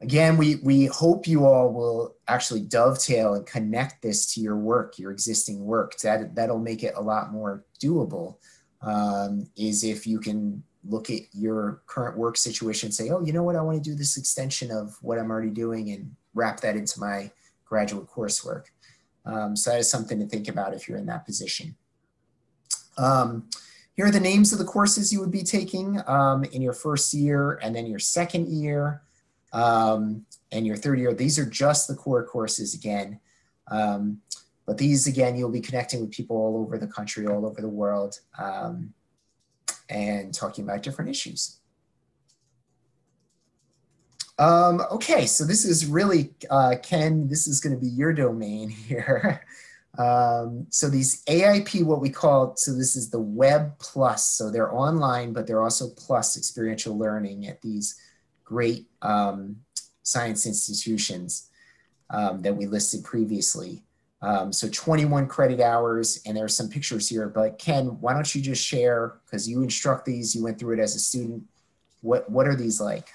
again, we, we hope you all will actually dovetail and connect this to your work, your existing work. That, that'll make it a lot more doable. Um, is if you can look at your current work situation and say, oh, you know what, I want to do this extension of what I'm already doing and wrap that into my graduate coursework. Um, so that is something to think about if you're in that position. Um, here are the names of the courses you would be taking um, in your first year and then your second year um, and your third year. These are just the core courses again. Um, but these, again, you'll be connecting with people all over the country, all over the world, um, and talking about different issues. Um, okay, so this is really, uh, Ken, this is going to be your domain here. Um, so these AIP, what we call, so this is the Web Plus. So they're online, but they're also plus experiential learning at these great um, science institutions um, that we listed previously. Um, so 21 credit hours, and there are some pictures here. But Ken, why don't you just share, because you instruct these, you went through it as a student. What, what are these like?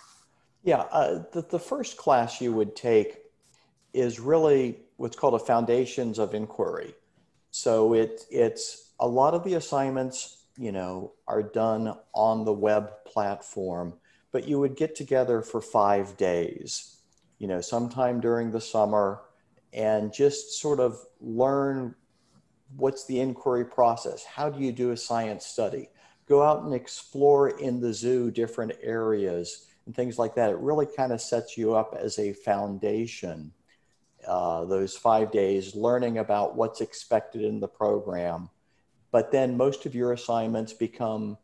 Yeah, uh, the, the first class you would take is really what's called a Foundations of Inquiry. So it, it's a lot of the assignments, you know, are done on the web platform but you would get together for five days, you know, sometime during the summer and just sort of learn what's the inquiry process? How do you do a science study? Go out and explore in the zoo different areas and things like that. It really kind of sets you up as a foundation. Uh, those five days learning about what's expected in the program. But then most of your assignments become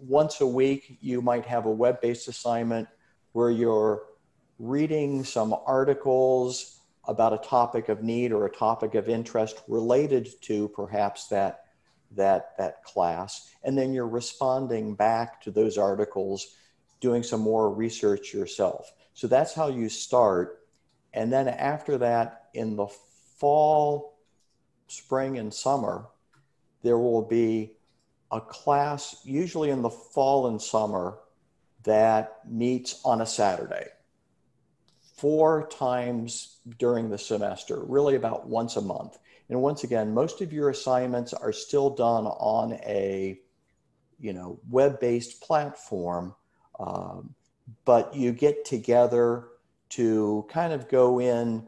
once a week, you might have a web based assignment where you're reading some articles about a topic of need or a topic of interest related to perhaps that that that class. And then you're responding back to those articles doing some more research yourself. So that's how you start and then after that in the fall spring and summer there will be a class, usually in the fall and summer, that meets on a Saturday four times during the semester, really about once a month. And once again, most of your assignments are still done on a you know web-based platform, um, but you get together to kind of go in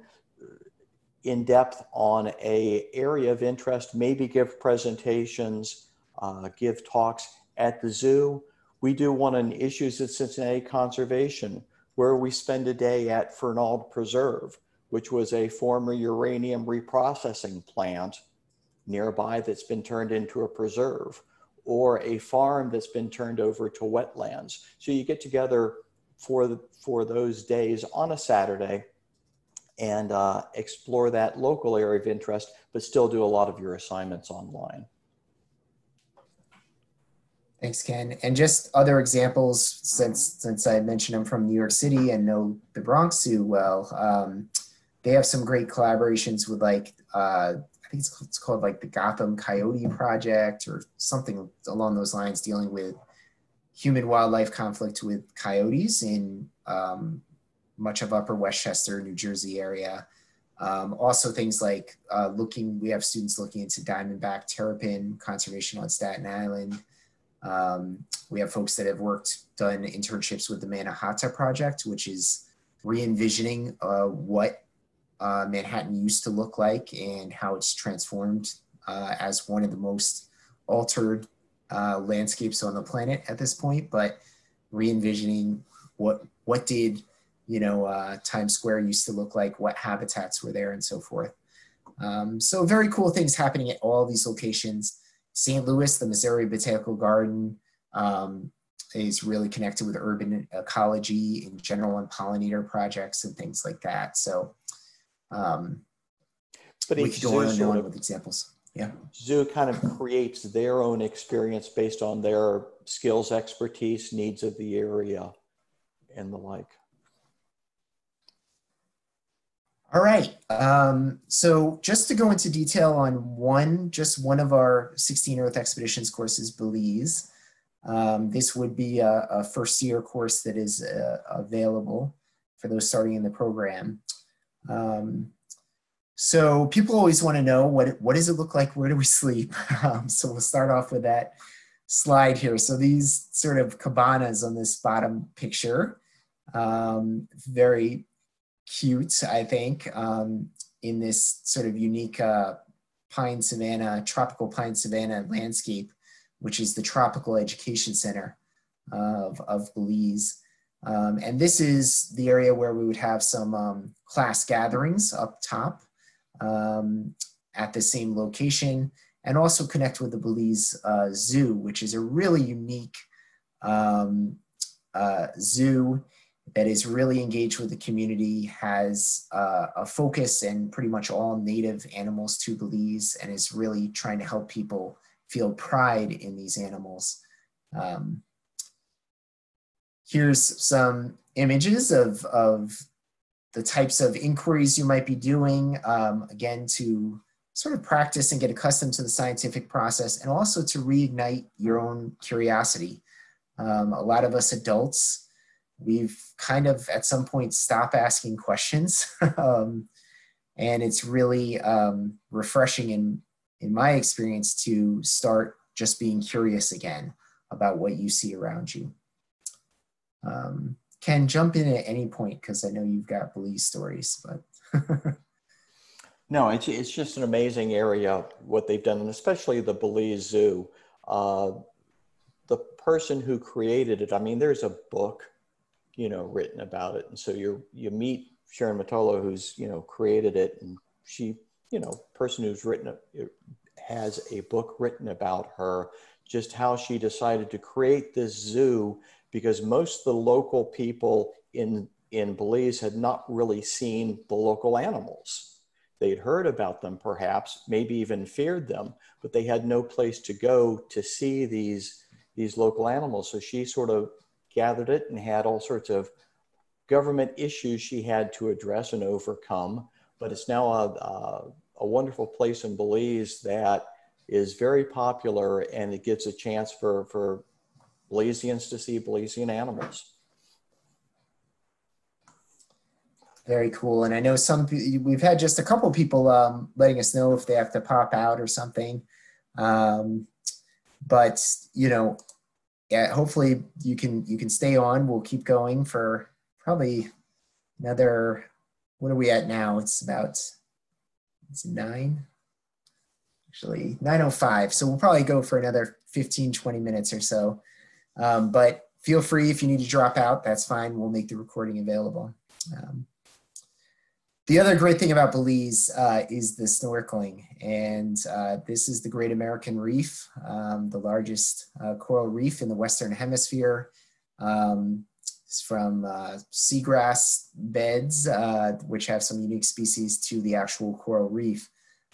in depth on a area of interest, maybe give presentations, uh, give talks at the zoo. We do one on issues at Cincinnati Conservation, where we spend a day at Fernald Preserve, which was a former uranium reprocessing plant nearby that's been turned into a preserve, or a farm that's been turned over to wetlands. So you get together for, the, for those days on a Saturday and uh, explore that local area of interest, but still do a lot of your assignments online. Thanks, Ken. And just other examples, since since I mentioned I'm from New York City and know the Bronx Zoo well, um, they have some great collaborations with like uh, I think it's, it's called like the Gotham Coyote Project or something along those lines, dealing with human wildlife conflict with coyotes in um, much of Upper Westchester, New Jersey area. Um, also things like uh, looking, we have students looking into diamondback terrapin conservation on Staten Island. Um, we have folks that have worked, done internships with the Mannahatta Project, which is re-envisioning uh, what uh, Manhattan used to look like and how it's transformed uh, as one of the most altered uh, landscapes on the planet at this point, but re-envisioning what what did you know uh, Times Square used to look like, what habitats were there, and so forth. Um, so very cool things happening at all these locations. St. Louis, the Missouri Botanical Garden, um, is really connected with urban ecology in general and pollinator projects and things like that. So um, but we could go on and on with examples. Yeah. Zoo kind of creates their own experience based on their skills, expertise, needs of the area, and the like. All right. Um, so just to go into detail on one, just one of our 16 Earth Expeditions courses, Belize. Um, this would be a, a, first year course that is uh, available for those starting in the program. Um, so people always want to know what, what does it look like? Where do we sleep? Um, so we'll start off with that slide here. So these sort of cabanas on this bottom picture, um, very cute, I think, um, in this sort of unique uh, pine savanna, tropical pine savanna landscape, which is the Tropical Education Center of, of Belize. Um, and this is the area where we would have some um, class gatherings up top um, at the same location and also connect with the Belize uh, Zoo, which is a really unique um, uh, zoo that is really engaged with the community, has uh, a focus and pretty much all native animals to Belize, and is really trying to help people feel pride in these animals. Um, here's some images of, of the types of inquiries you might be doing, um, again, to sort of practice and get accustomed to the scientific process and also to reignite your own curiosity. Um, a lot of us adults, we've kind of at some point stopped asking questions. um, and it's really um, refreshing in, in my experience to start just being curious again about what you see around you. Um, Ken, jump in at any point because I know you've got Belize stories, but. no, it's, it's just an amazing area, what they've done, and especially the Belize Zoo. Uh, the person who created it, I mean, there's a book, you know, written about it. And so you you meet Sharon Matola, who's, you know, created it, and she, you know, person who's written it has a book written about her, just how she decided to create this zoo because most of the local people in, in Belize had not really seen the local animals. They'd heard about them perhaps, maybe even feared them, but they had no place to go to see these, these local animals. So she sort of gathered it and had all sorts of government issues she had to address and overcome. But it's now a, a, a wonderful place in Belize that is very popular and it gives a chance for, for Belizeans to see Belizean animals. Very cool. And I know some, we've had just a couple people um, letting us know if they have to pop out or something. Um, but, you know, yeah, hopefully you can, you can stay on. We'll keep going for probably another, what are we at now? It's about, it's nine, actually 9.05. So we'll probably go for another 15, 20 minutes or so. Um, but feel free if you need to drop out, that's fine. We'll make the recording available. Um, the other great thing about Belize uh, is the snorkeling, and uh, this is the Great American Reef, um, the largest uh, coral reef in the Western Hemisphere. Um, it's from uh, seagrass beds, uh, which have some unique species, to the actual coral reef.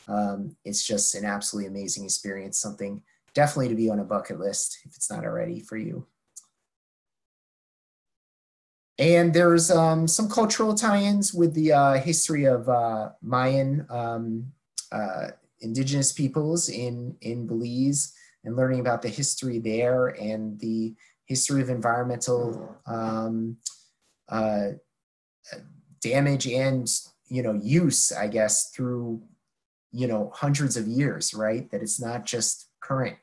Um, it's just an absolutely amazing experience, something definitely to be on a bucket list if it's not already for you. And there's um, some cultural tie-ins with the uh, history of uh, Mayan um, uh, indigenous peoples in, in Belize and learning about the history there and the history of environmental um, uh, damage and you know use i guess through you know hundreds of years right that it's not just current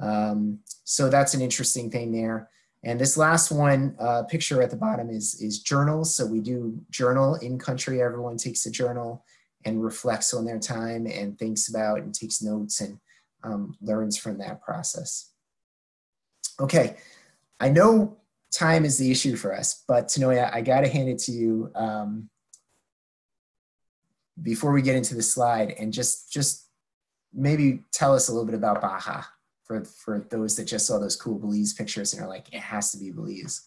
um, so that's an interesting thing there. And this last one uh, picture at the bottom is is journals. So we do journal in country. Everyone takes a journal and reflects on their time and thinks about and takes notes and um, learns from that process. Okay. I know time is the issue for us but T'Noya, i gotta hand it to you um, before we get into the slide and just just maybe tell us a little bit about Baja for for those that just saw those cool Belize pictures and are like, it has to be Belize.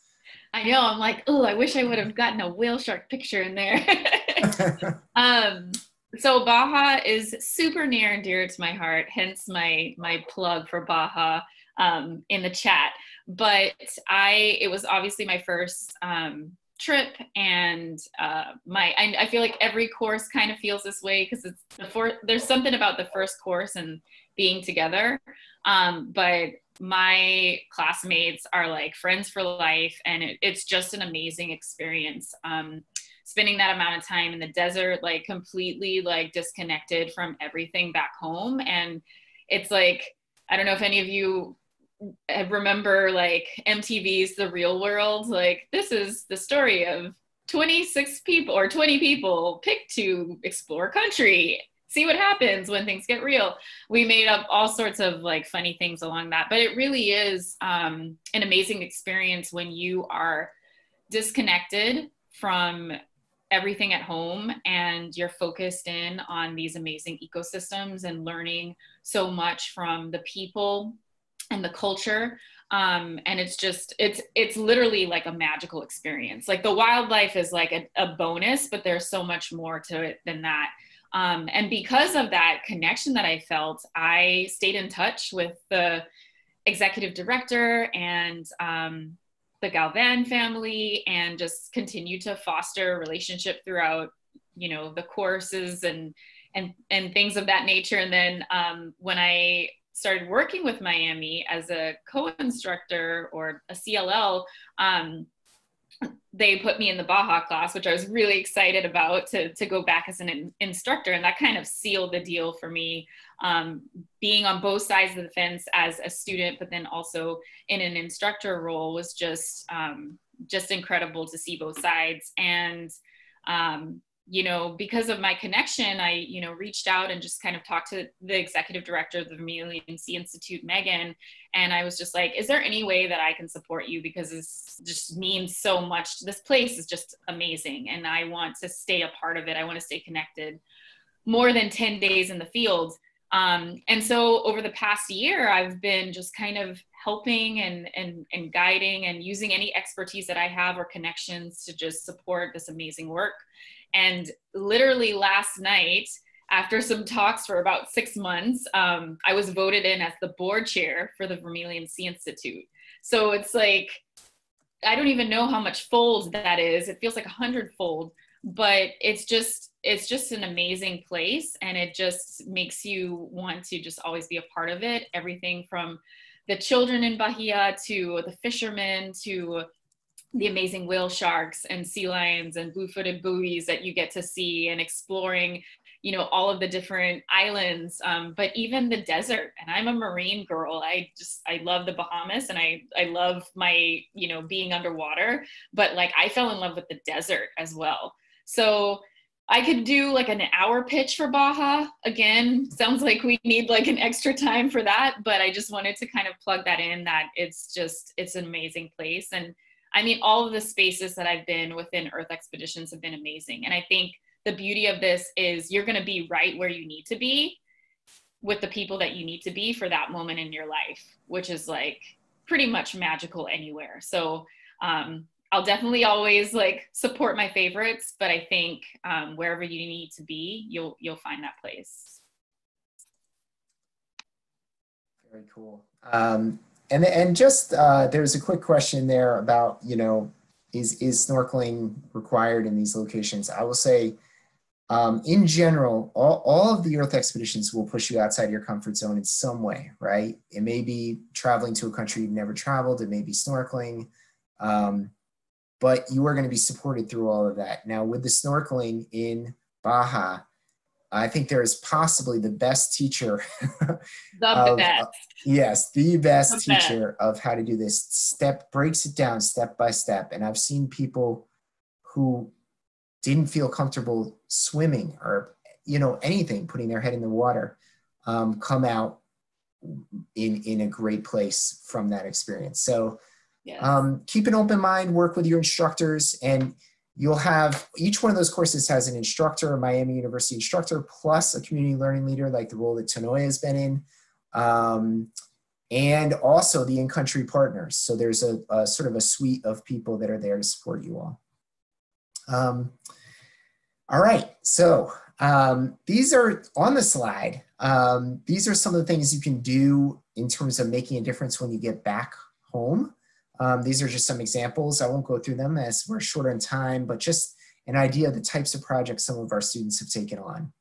I know. I'm like, oh, I wish I would have gotten a whale shark picture in there. um, so Baja is super near and dear to my heart. Hence my my plug for Baja um, in the chat. But I, it was obviously my first um, trip and uh, my I, I, feel like every course kind of feels this way because it's the for, there's something about the first course and being together. Um, but my classmates are like friends for life and it, it's just an amazing experience. Um, spending that amount of time in the desert like completely like disconnected from everything back home. And it's like i don't know if any of you remember like MTV's The Real World. Like, this is the story of 26 people or 20 people picked to explore country, see what happens when things get real. We made up all sorts of like funny things along that, but it really is um, an amazing experience when you are disconnected from everything at home and you're focused in on these amazing ecosystems and learning so much from the people and the culture. Um, and it's just it's it's literally like a magical experience. Like the wildlife is like a, a bonus but there's so much more to it than that um, and because of that connection that i felt i stayed in touch with the executive director and um, the galvan family and just continued to foster relationship throughout you know the courses and and and things of that nature. And then um, when i started working with Miami as a co-instructor or a CLL, um, they put me in the Baja class, which I was really excited about to, to go back as an in, instructor. And that kind of sealed the deal for me, um, being on both sides of the fence as a student, but then also in an instructor role was just, um, just incredible to see both sides. And um, you know, because of my connection, I, you know, reached out and just kind of talked to the executive director of the Sea Institute, Megan, and I was just like, is there any way that I can support you? Because this just means so much. This place is just amazing, and I want to stay a part of it. I want to stay connected more than 10 days in the field. Um, and so over the past year, I've been just kind of helping and, and, and guiding and using any expertise that I have or connections to just support this amazing work. And literally last night, after some talks for about six months, um, I was voted in as the board chair for the Vermilion Sea Institute. So it's like, I don't even know how much fold that is. It feels like a hundredfold, but it's just, it's just an amazing place. And it just makes you want to just always be a part of it. Everything from the children in Bahia to the fishermen to the amazing whale sharks and sea lions and blue-footed boobies that you get to see and exploring you know all of the different islands um, but even the desert. And i'm a marine girl. I just i love the bahamas and i i love my you know being underwater but like i fell in love with the desert as well. So I could do like an hour pitch for Baja. Again, sounds like we need like an extra time for that, but I just wanted to kind of plug that in that it's just it's an amazing place. And I mean, all of the spaces that I've been within Earth Expeditions have been amazing. And I think the beauty of this is you're going to be right where you need to be with the people that you need to be for that moment in your life, which is like pretty much magical anywhere. So, um, I'll definitely always like support my favorites, but I think um, wherever you need to be, you'll you'll find that place. Very cool. Um, and and just uh, there's a quick question there about you know is is snorkeling required in these locations? I will say um, in general, all, all of the Earth expeditions will push you outside your comfort zone in some way, right? It may be traveling to a country you've never traveled, it may be snorkeling, um, but you are going to be supported through all of that. Now, with the snorkeling in Baja, I think there is possibly the best teacher. the of, best. yes, the best The teacher of how to do this. Step breaks it down step by step. And I've seen people who didn't feel comfortable swimming or you know anything, putting their head in the water, um, come out in in a great place from that experience. So Yes. um, keep an open mind, work with your instructors, and you'll have each one of those courses has an instructor, a Miami University instructor, plus a community learning leader, like the role that T'Noya has been in, um, and also the in-country partners. So there's a, a sort of a suite of people that are there to support you all. Um, all right, so um, these are on the slide. Um, these are some of the things you can do in terms of making a difference when you get back home. Um, these are just some examples. I won't go through them as we're short on time, but just an idea of the types of projects some of our students have taken on.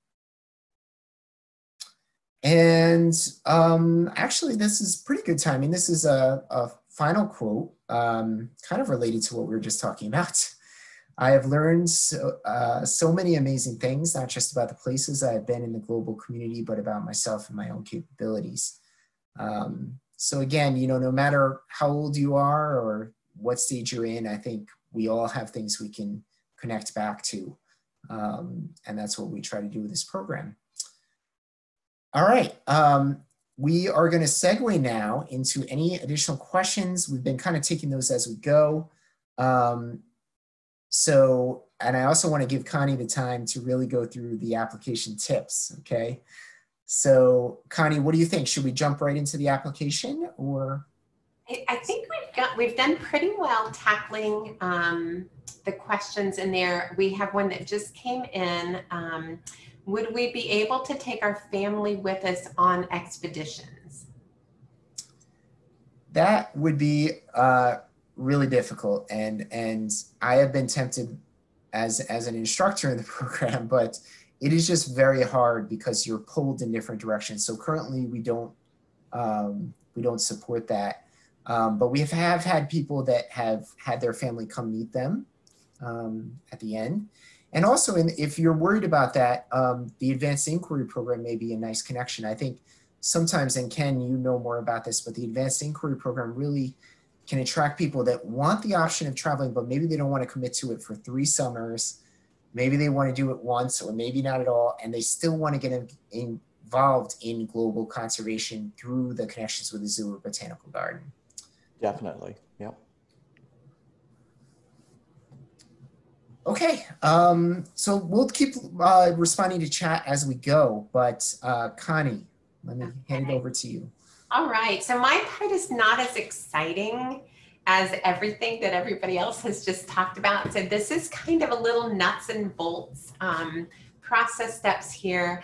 And um, actually, this is pretty good timing. This is a, a final quote, um, kind of related to what we were just talking about. I have learned so, uh, so many amazing things, not just about the places I've been in the global community, but about myself and my own capabilities. Um, so again, you know, no matter how old you are or what stage you're in, I think we all have things we can connect back to. Um, and that's what we try to do with this program. All right, um, we are gonna segue now into any additional questions. We've been kind of taking those as we go. Um, so, and I also wanna give Connie the time to really go through the application tips, okay? So Connie, what do you think? Should we jump right into the application or? I think we've got, we've done pretty well tackling um, the questions in there. We have one that just came in. Um, Would we be able to take our family with us on expeditions? That would be uh, really difficult, and and I have been tempted as as an instructor in the program, but it is just very hard because you're pulled in different directions. So currently, we don't um, we don't support that, um, but we have, have had people that have had their family come meet them um, at the end. And also, in, if you're worried about that, um, the advanced inquiry program may be a nice connection. I think sometimes, and Ken, you know more about this, but the advanced inquiry program really can attract people that want the option of traveling, but maybe they don't want to commit to it for three summers. Maybe they want to do it once or maybe not at all, and they still want to get in, involved in global conservation through the connections with the zoo or botanical garden. Definitely. Yep. Okay, um, so we'll keep uh, responding to chat as we go, but uh, Connie, let me hand it over to you. All right, so my part is not as exciting as everything that everybody else has just talked about. So this is kind of a little nuts and bolts um, process steps here.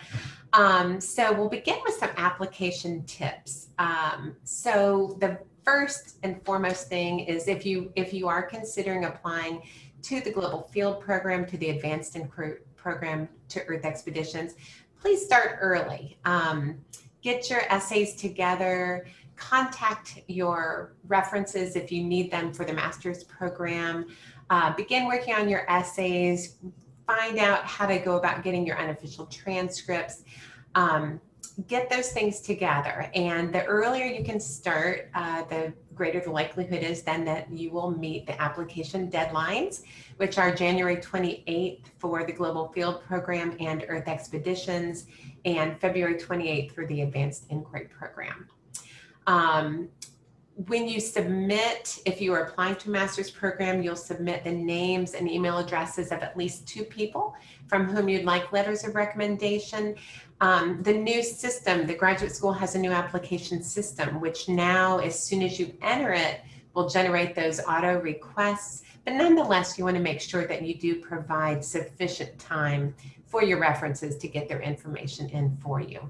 Um, so we'll begin with some application tips. Um, so the first and foremost thing is if you if you are considering applying to the Global Field Program, to the Advanced Inquiry Program, to Earth Expeditions, please start early. Um, get your essays together, contact your references if you need them for the master's program, uh, begin working on your essays, find out how to go about getting your unofficial transcripts. Um, get those things together. And the earlier you can start, uh, the greater the likelihood is then that you will meet the application deadlines, which are January 28th for the Global Field Program and Earth Expeditions, and February 28th for the Advanced Inquiry Program. Um, when you submit, if you are applying to a master's program, you'll submit the names and email addresses of at least two people from whom you'd like letters of recommendation. Um, the new system, the graduate school has a new application system, which now, as soon as you enter it, will generate those auto requests. But nonetheless, you want to make sure that you do provide sufficient time for your references to get their information in for you.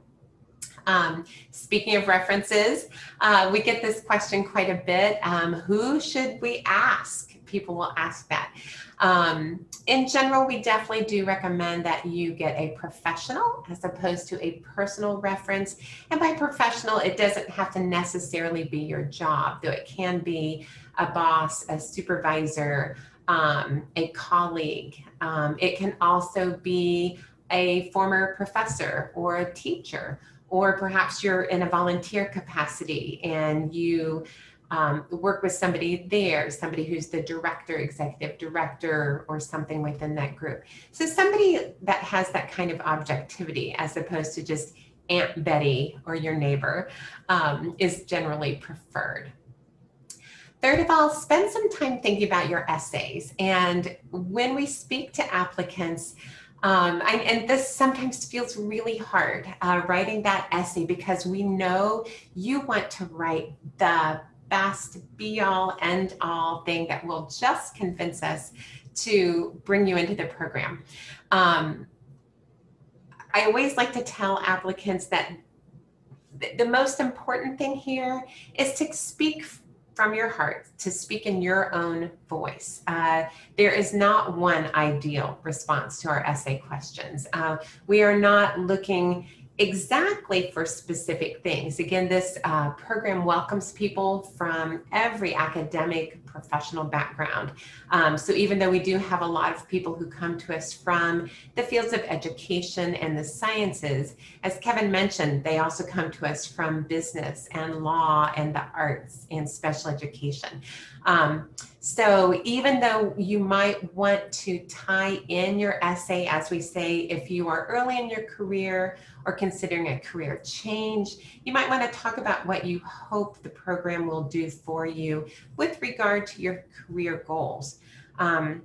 Um, speaking of references, uh, we get this question quite a bit. Um, who should we ask? People will ask that. Um, in general, we definitely do recommend that you get a professional as opposed to a personal reference. And by professional, it doesn't have to necessarily be your job, though it can be a boss, a supervisor, um, a colleague. Um, it can also be a former professor or a teacher, or perhaps you're in a volunteer capacity and you um, work with somebody there, somebody who's the director, executive director, or something within that group. So somebody that has that kind of objectivity as opposed to just Aunt Betty or your neighbor um, is generally preferred. Third of all, spend some time thinking about your essays. And when we speak to applicants, um, and this sometimes feels really hard uh, writing that essay because we know you want to write the best be all end all thing that will just convince us to bring you into the program. Um, I always like to tell applicants that the most important thing here is to speak from your heart, to speak in your own voice. Uh, there is not one ideal response to our essay questions. Uh, we are not looking exactly for specific things. Again, this uh, program welcomes people from every academic professional background. Um, so even though we do have a lot of people who come to us from the fields of education and the sciences, as Kevin mentioned, they also come to us from business and law and the arts and special education. Um, so even though you might want to tie in your essay, as we say, if you are early in your career or considering a career change, you might want to talk about what you hope the program will do for you with regard to your career goals. Um,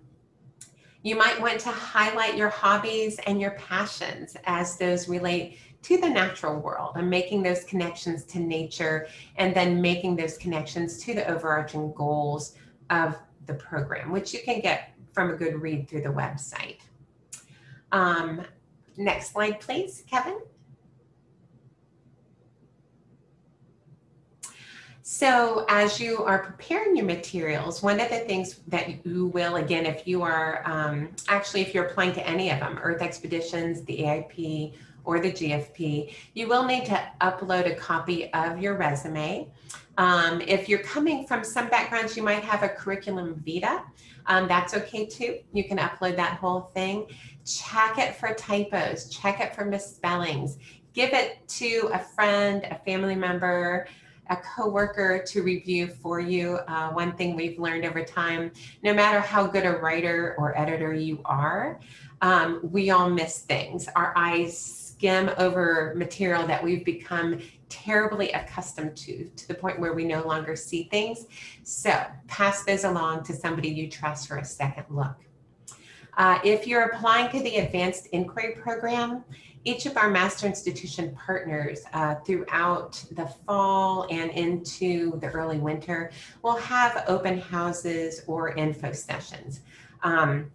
you might want to highlight your hobbies and your passions as those relate to the natural world and making those connections to nature and then making those connections to the overarching goals of the program, which you can get from a good read through the website. Um, next slide, please, Kevin. So as you are preparing your materials, one of the things that you will, again, if you are, um, actually, if you're applying to any of them, Earth Expeditions, the AIP, or the GFP, you will need to upload a copy of your resume. Um, if you're coming from some backgrounds, you might have a curriculum vitae. Um, that's okay too. You can upload that whole thing. Check it for typos, check it for misspellings. Give it to a friend, a family member, a coworker to review for you. Uh, one thing we've learned over time, no matter how good a writer or editor you are, um, we all miss things. Our eyes skim over material that we've become terribly accustomed to, to the point where we no longer see things. So pass those along to somebody you trust for a second look. Uh, if you're applying to the Advanced Inquiry Program, each of our master institution partners uh, throughout the fall and into the early winter will have open houses or info sessions. Um,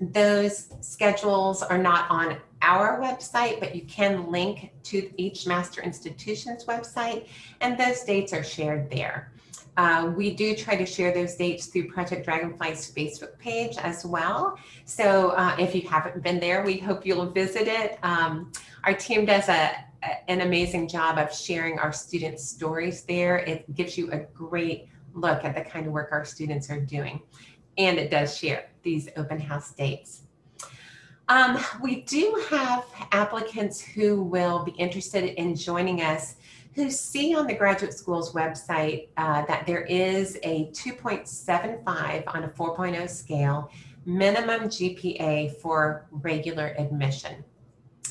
those schedules are not on our website, but you can link to each master institution's website, and those dates are shared there. Uh, we do try to share those dates through Project Dragonfly's Facebook page as well. So uh, if you haven't been there, we hope you'll visit it. Um, our team does a, a, an amazing job of sharing our students' stories there. It gives you a great look at the kind of work our students are doing. And it does share these open house dates. Um, we do have applicants who will be interested in joining us who see on the graduate school's website uh, that there is a 2.75 on a 4.0 scale minimum GPA for regular admission.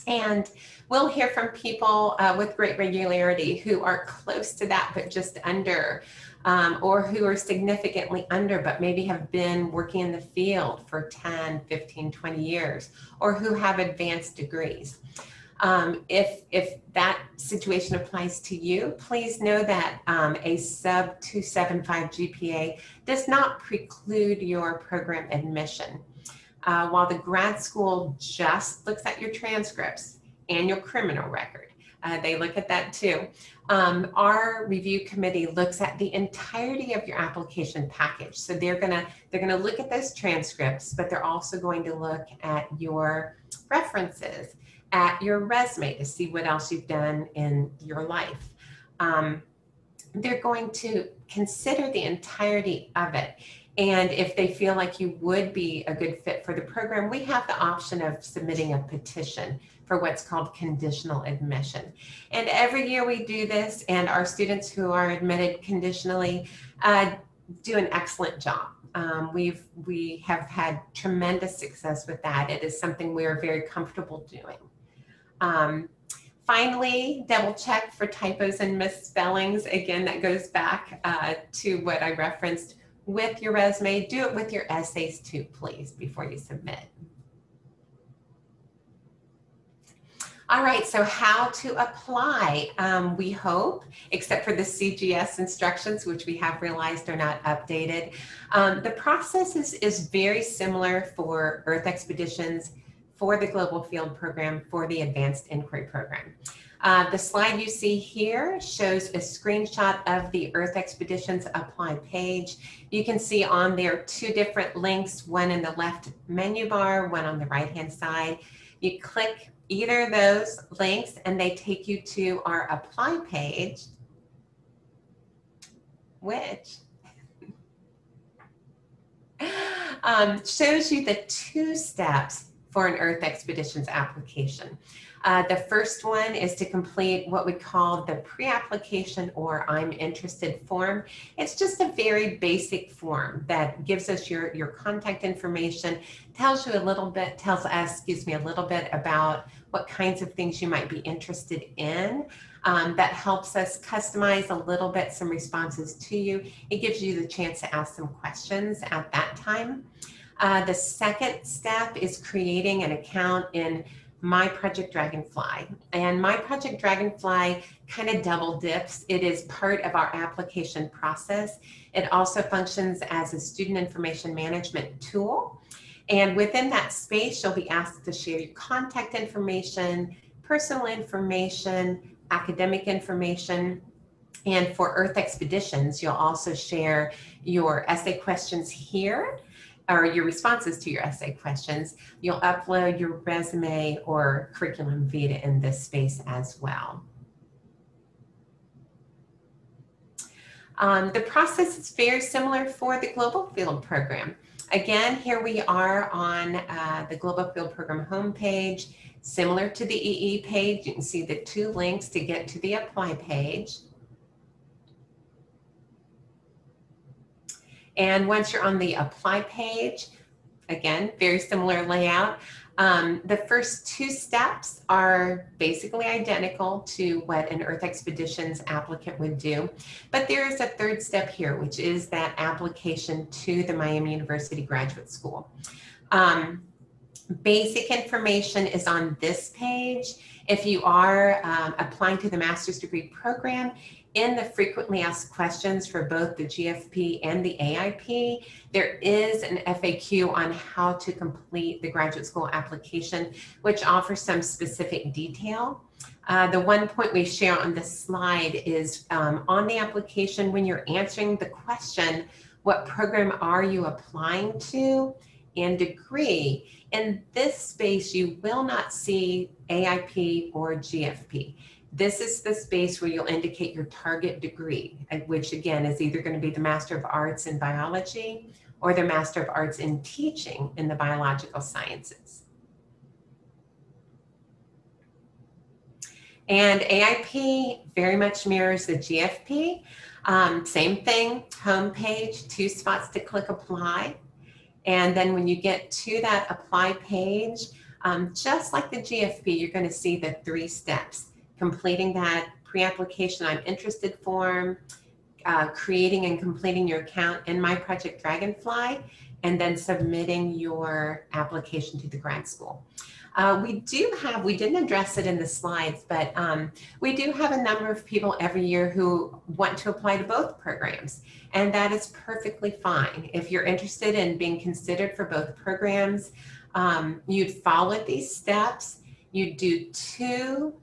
And we'll hear from people uh, with great regularity who are close to that, but just under, um, or who are significantly under, but maybe have been working in the field for 10, 15, 20 years, or who have advanced degrees. Um, if, if that situation applies to you, please know that um, a sub 275 GPA does not preclude your program admission. Uh, while the grad school just looks at your transcripts and your criminal record, Uh, they look at that too. Um, our review committee looks at the entirety of your application package. So they're gonna they're gonna look at those transcripts, but they're also going to look at your references, at your resume to see what else you've done in your life. Um, they're going to consider the entirety of it. And if they feel like you would be a good fit for the program, we have the option of submitting a petition for what's called conditional admission. And every year we do this, and our students who are admitted conditionally uh, do an excellent job. Um, we've we have had tremendous success with that. It is something we are very comfortable doing. Um, finally, double check for typos and misspellings. Again, that goes back uh, to what I referenced with your resume. Do it with your essays too, please, before you submit. All right, so how to apply, um, we hope, except for the CGS instructions, which we have realized are not updated. Um, the process is, is very similar for Earth Expeditions, for the Global Field Program, for the Advanced Inquiry Program. Uh, the slide you see here shows a screenshot of the Earth Expeditions Apply page. You can see on there two different links, one in the left menu bar, one on the right-hand side. You click either of those links and they take you to our Apply page, which um, shows you the two steps for an Earth Expeditions application. Uh, the first one is to complete what we call the pre-application or I'm interested form. It's just a very basic form that gives us your, your contact information, tells you a little bit, tells us, excuse me, a little bit about what kinds of things you might be interested in. Um, that helps us customize a little bit some responses to you. It gives you the chance to ask some questions at that time. Uh, the second step is creating an account in my Project Dragonfly. And my Project Dragonfly kind of double dips. It is part of our application process. It also functions as a student information management tool. And within that space, you'll be asked to share your contact information, personal information, academic information. And for Earth Expeditions, you'll also share your essay questions here or your responses to your essay questions, you'll upload your resume or curriculum vitae in this space as well. Um, the process is very similar for the Global Field Program. Again, here we are on uh, the Global Field Program homepage. Similar to the EE page, you can see the two links to get to the apply page. And once you're on the apply page, again, very similar layout. Um, the first two steps are basically identical to what an Earth Expeditions applicant would do, but there is a third step here, which is that application to the Miami University Graduate School. Um, basic information is on this page. If you are um, applying to the master's degree program, in the frequently asked questions for both the GFP and the AIP, there is an FAQ on how to complete the graduate school application, which offers some specific detail. Uh, the one point we share on this slide is um, on the application, when you're answering the question, what program are you applying to and degree? In this space, you will not see AIP or GFP. This is the space where you'll indicate your target degree, which again is either going to be the Master of Arts in Biology or the Master of Arts in Teaching in the Biological Sciences. And AIP very much mirrors the GFP. Um, same thing, home page, two spots to click apply. And then when you get to that apply page, um, just like the GFP, you're going to see the three steps completing that pre-application I'm interested form, uh, creating and completing your account in my project Dragonfly, and then submitting your application to the grad school. Uh, we do have, we didn't address it in the slides, but um, we do have a number of people every year who want to apply to both programs. And that is perfectly fine. If you're interested in being considered for both programs, um, you'd follow these steps. You'd do two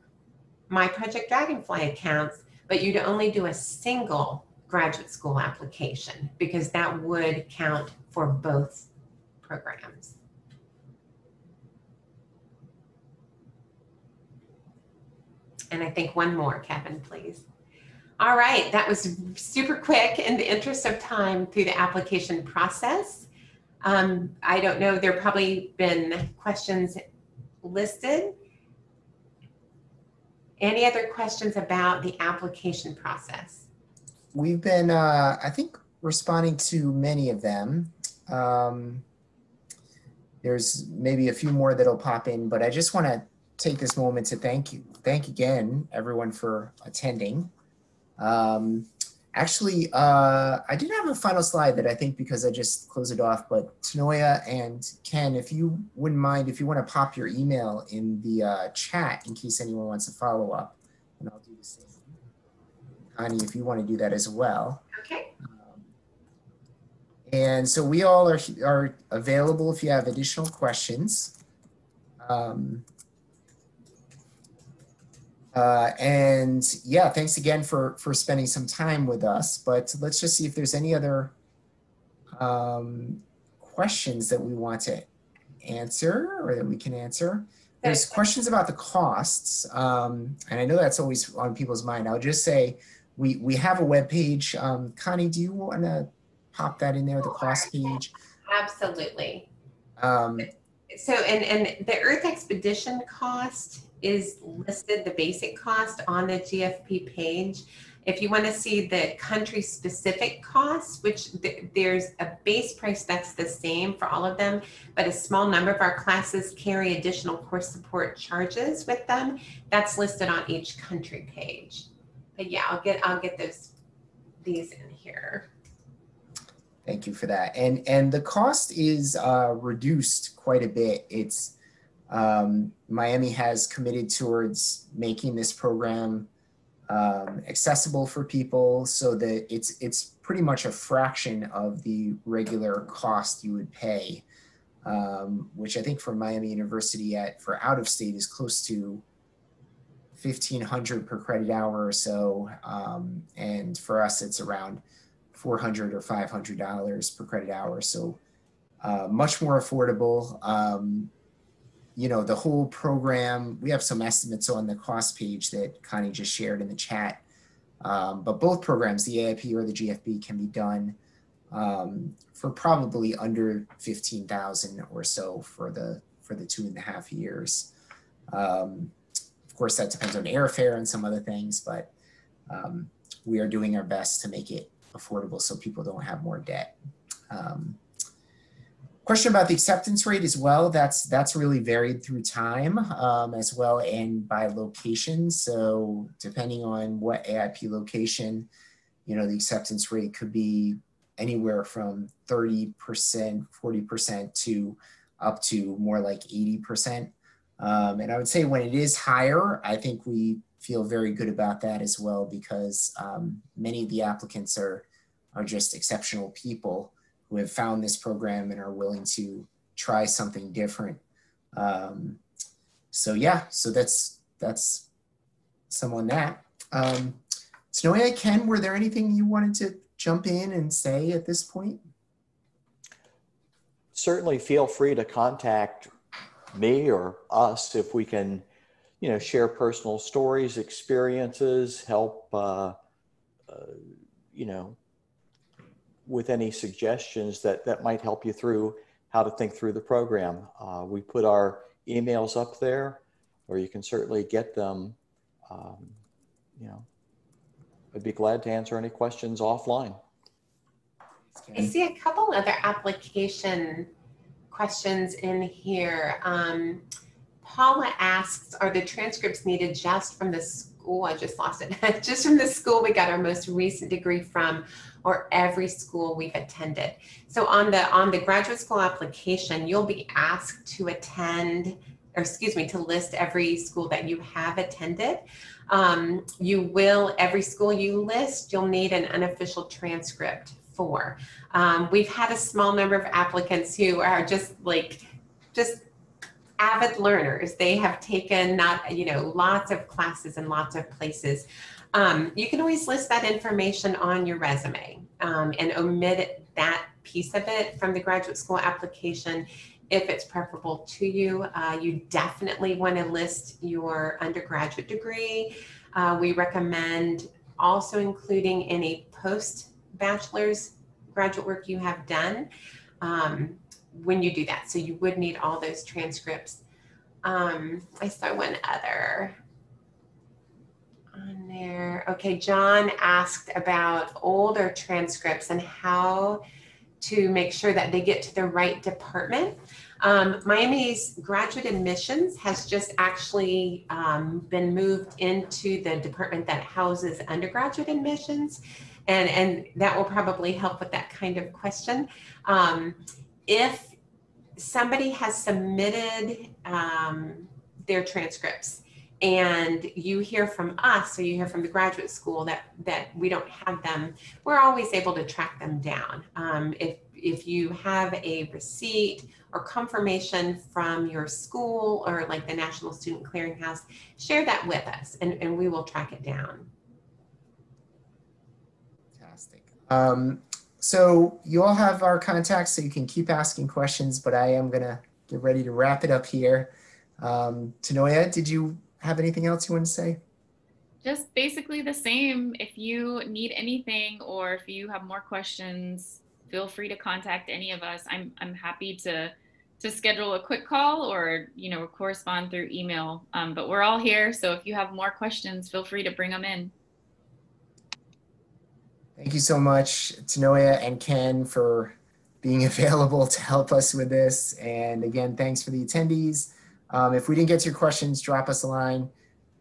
My Project Dragonfly accounts, but you'd only do a single graduate school application because that would count for both programs. And I think one more, Kevin, please. All right, that was super quick in the interest of time through the application process. Um, I don't know, there probably been questions listed. Any other questions about the application process? We've been, uh, I think, responding to many of them. Um, there's maybe a few more that'll pop in, but I just want to take this moment to thank you, thank you again everyone for attending. Um, actually, uh, I did have a final slide that I think because I just closed it off, but T'Noya and Ken, if you wouldn't mind, if you want to pop your email in the uh, chat in case anyone wants to follow up, and I'll do the same. Connie, if you want to do that as well. Okay. Um, And so we all are, are available if you have additional questions. Um, uh, and yeah, thanks again for, for spending some time with us, but let's just see if there's any other um, questions that we want to answer or that we can answer. There's questions about the costs, um, and I know that's always on people's mind. I'll just say we we have a web page. Um, Connie, do you want to pop that in there, the cost page? Absolutely. Um, So, and, and the Earth expedition cost is listed, the basic cost on the GFP page. If you want to see the country specific costs, which th- there's a base price that's the same for all of them, but a small number of our classes carry additional course support charges with them. That's listed on each country page. But yeah, I'll get, I'll get those, these in here. Thank you for that. And and the cost is uh, reduced quite a bit. It's um, Miami has committed towards making this program um, accessible for people, so that it's it's pretty much a fraction of the regular cost you would pay, um, which I think for Miami University at for out of state is close to fifteen hundred per credit hour or so, um, and for us it's around 400 or 500 dollars per credit hour. So uh, much more affordable. Um, you know the whole program we have some estimates on the cost page that connie just shared in the chat. Um, but both programs the aip or the gfp can be done um, for probably under 15000 or so for the for the two and a half years. Um, of course that depends on airfare and some other things but um, we are doing our best to make it affordable so people don't have more debt. Um, question about the acceptance rate as well. That's that's really varied through time um, as well and by location. So depending on what AIP location, you know, the acceptance rate could be anywhere from 30%, 40% to up to more like 80%. Um, and I would say when it is higher, I think we feel very good about that as well because um, many of the applicants are are just exceptional people who have found this program and are willing to try something different. Um, so yeah, so that's that's some on that. Um, T'Noya, Ken, were there anything you wanted to jump in and say at this point? Certainly feel free to contact me or us if we can you know, share personal stories, experiences, help, uh, uh, you know, with any suggestions that, that might help you through how to think through the program. Uh, we put our emails up there, or you can certainly get them. Um, you know, I'd be glad to answer any questions offline. I see a couple other application questions in here. Um, Paula asks, are the transcripts needed just from the school? I just lost it. just from the school we got our most recent degree from or every school we've attended. So on the on the graduate school application, you'll be asked to attend or excuse me, to list every school that you have attended. Um, you will, every school you list, you'll need an unofficial transcript for. Um, we've had a small number of applicants who are just like, just avid learners. They have taken not, you know, lots of classes in lots of places. Um, you can always list that information on your resume um, and omit that piece of it from the graduate school application if it's preferable to you. Uh, you definitely want to list your undergraduate degree. Uh, we recommend also including any post bachelor's graduate work you have done um, when you do that. So you would need all those transcripts. Um, I saw one other on there. Okay, John asked about older transcripts and how to make sure that they get to the right department. Um, Miami's graduate admissions has just actually um, been moved into the department that houses undergraduate admissions. And, and that will probably help with that kind of question. Um, if somebody has submitted um, their transcripts and you hear from us or you hear from the graduate school that that we don't have them we're always able to track them down um, if if you have a receipt or confirmation from your school or like the national student clearinghouse share that with us and, and we will track it down Fantastic. Um, so you all have our contacts, so you can keep asking questions, but I am gonna get ready to wrap it up here. Um, T'Noya, did you have anything else you want to say? Just basically the same. If you need anything or if you have more questions, feel free to contact any of us. I'm I'm happy to to schedule a quick call or you know correspond through email. Um, but we're all here, so if you have more questions, feel free to bring them in. Thank you so much, T'Noya and Ken, for being available to help us with this. And again, thanks for the attendees. Um, if we didn't get to your questions, drop us a line.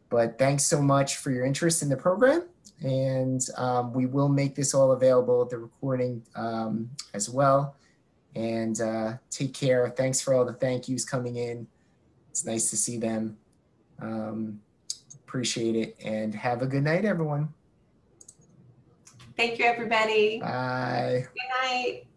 But thanks so much for your interest in the program. And um, we will make this all available, at the recording um, as well. And uh, take care. Thanks for all the thank yous coming in. It's nice to see them. Um, appreciate it. And have a good night, everyone. Thank you everybody Bye. good night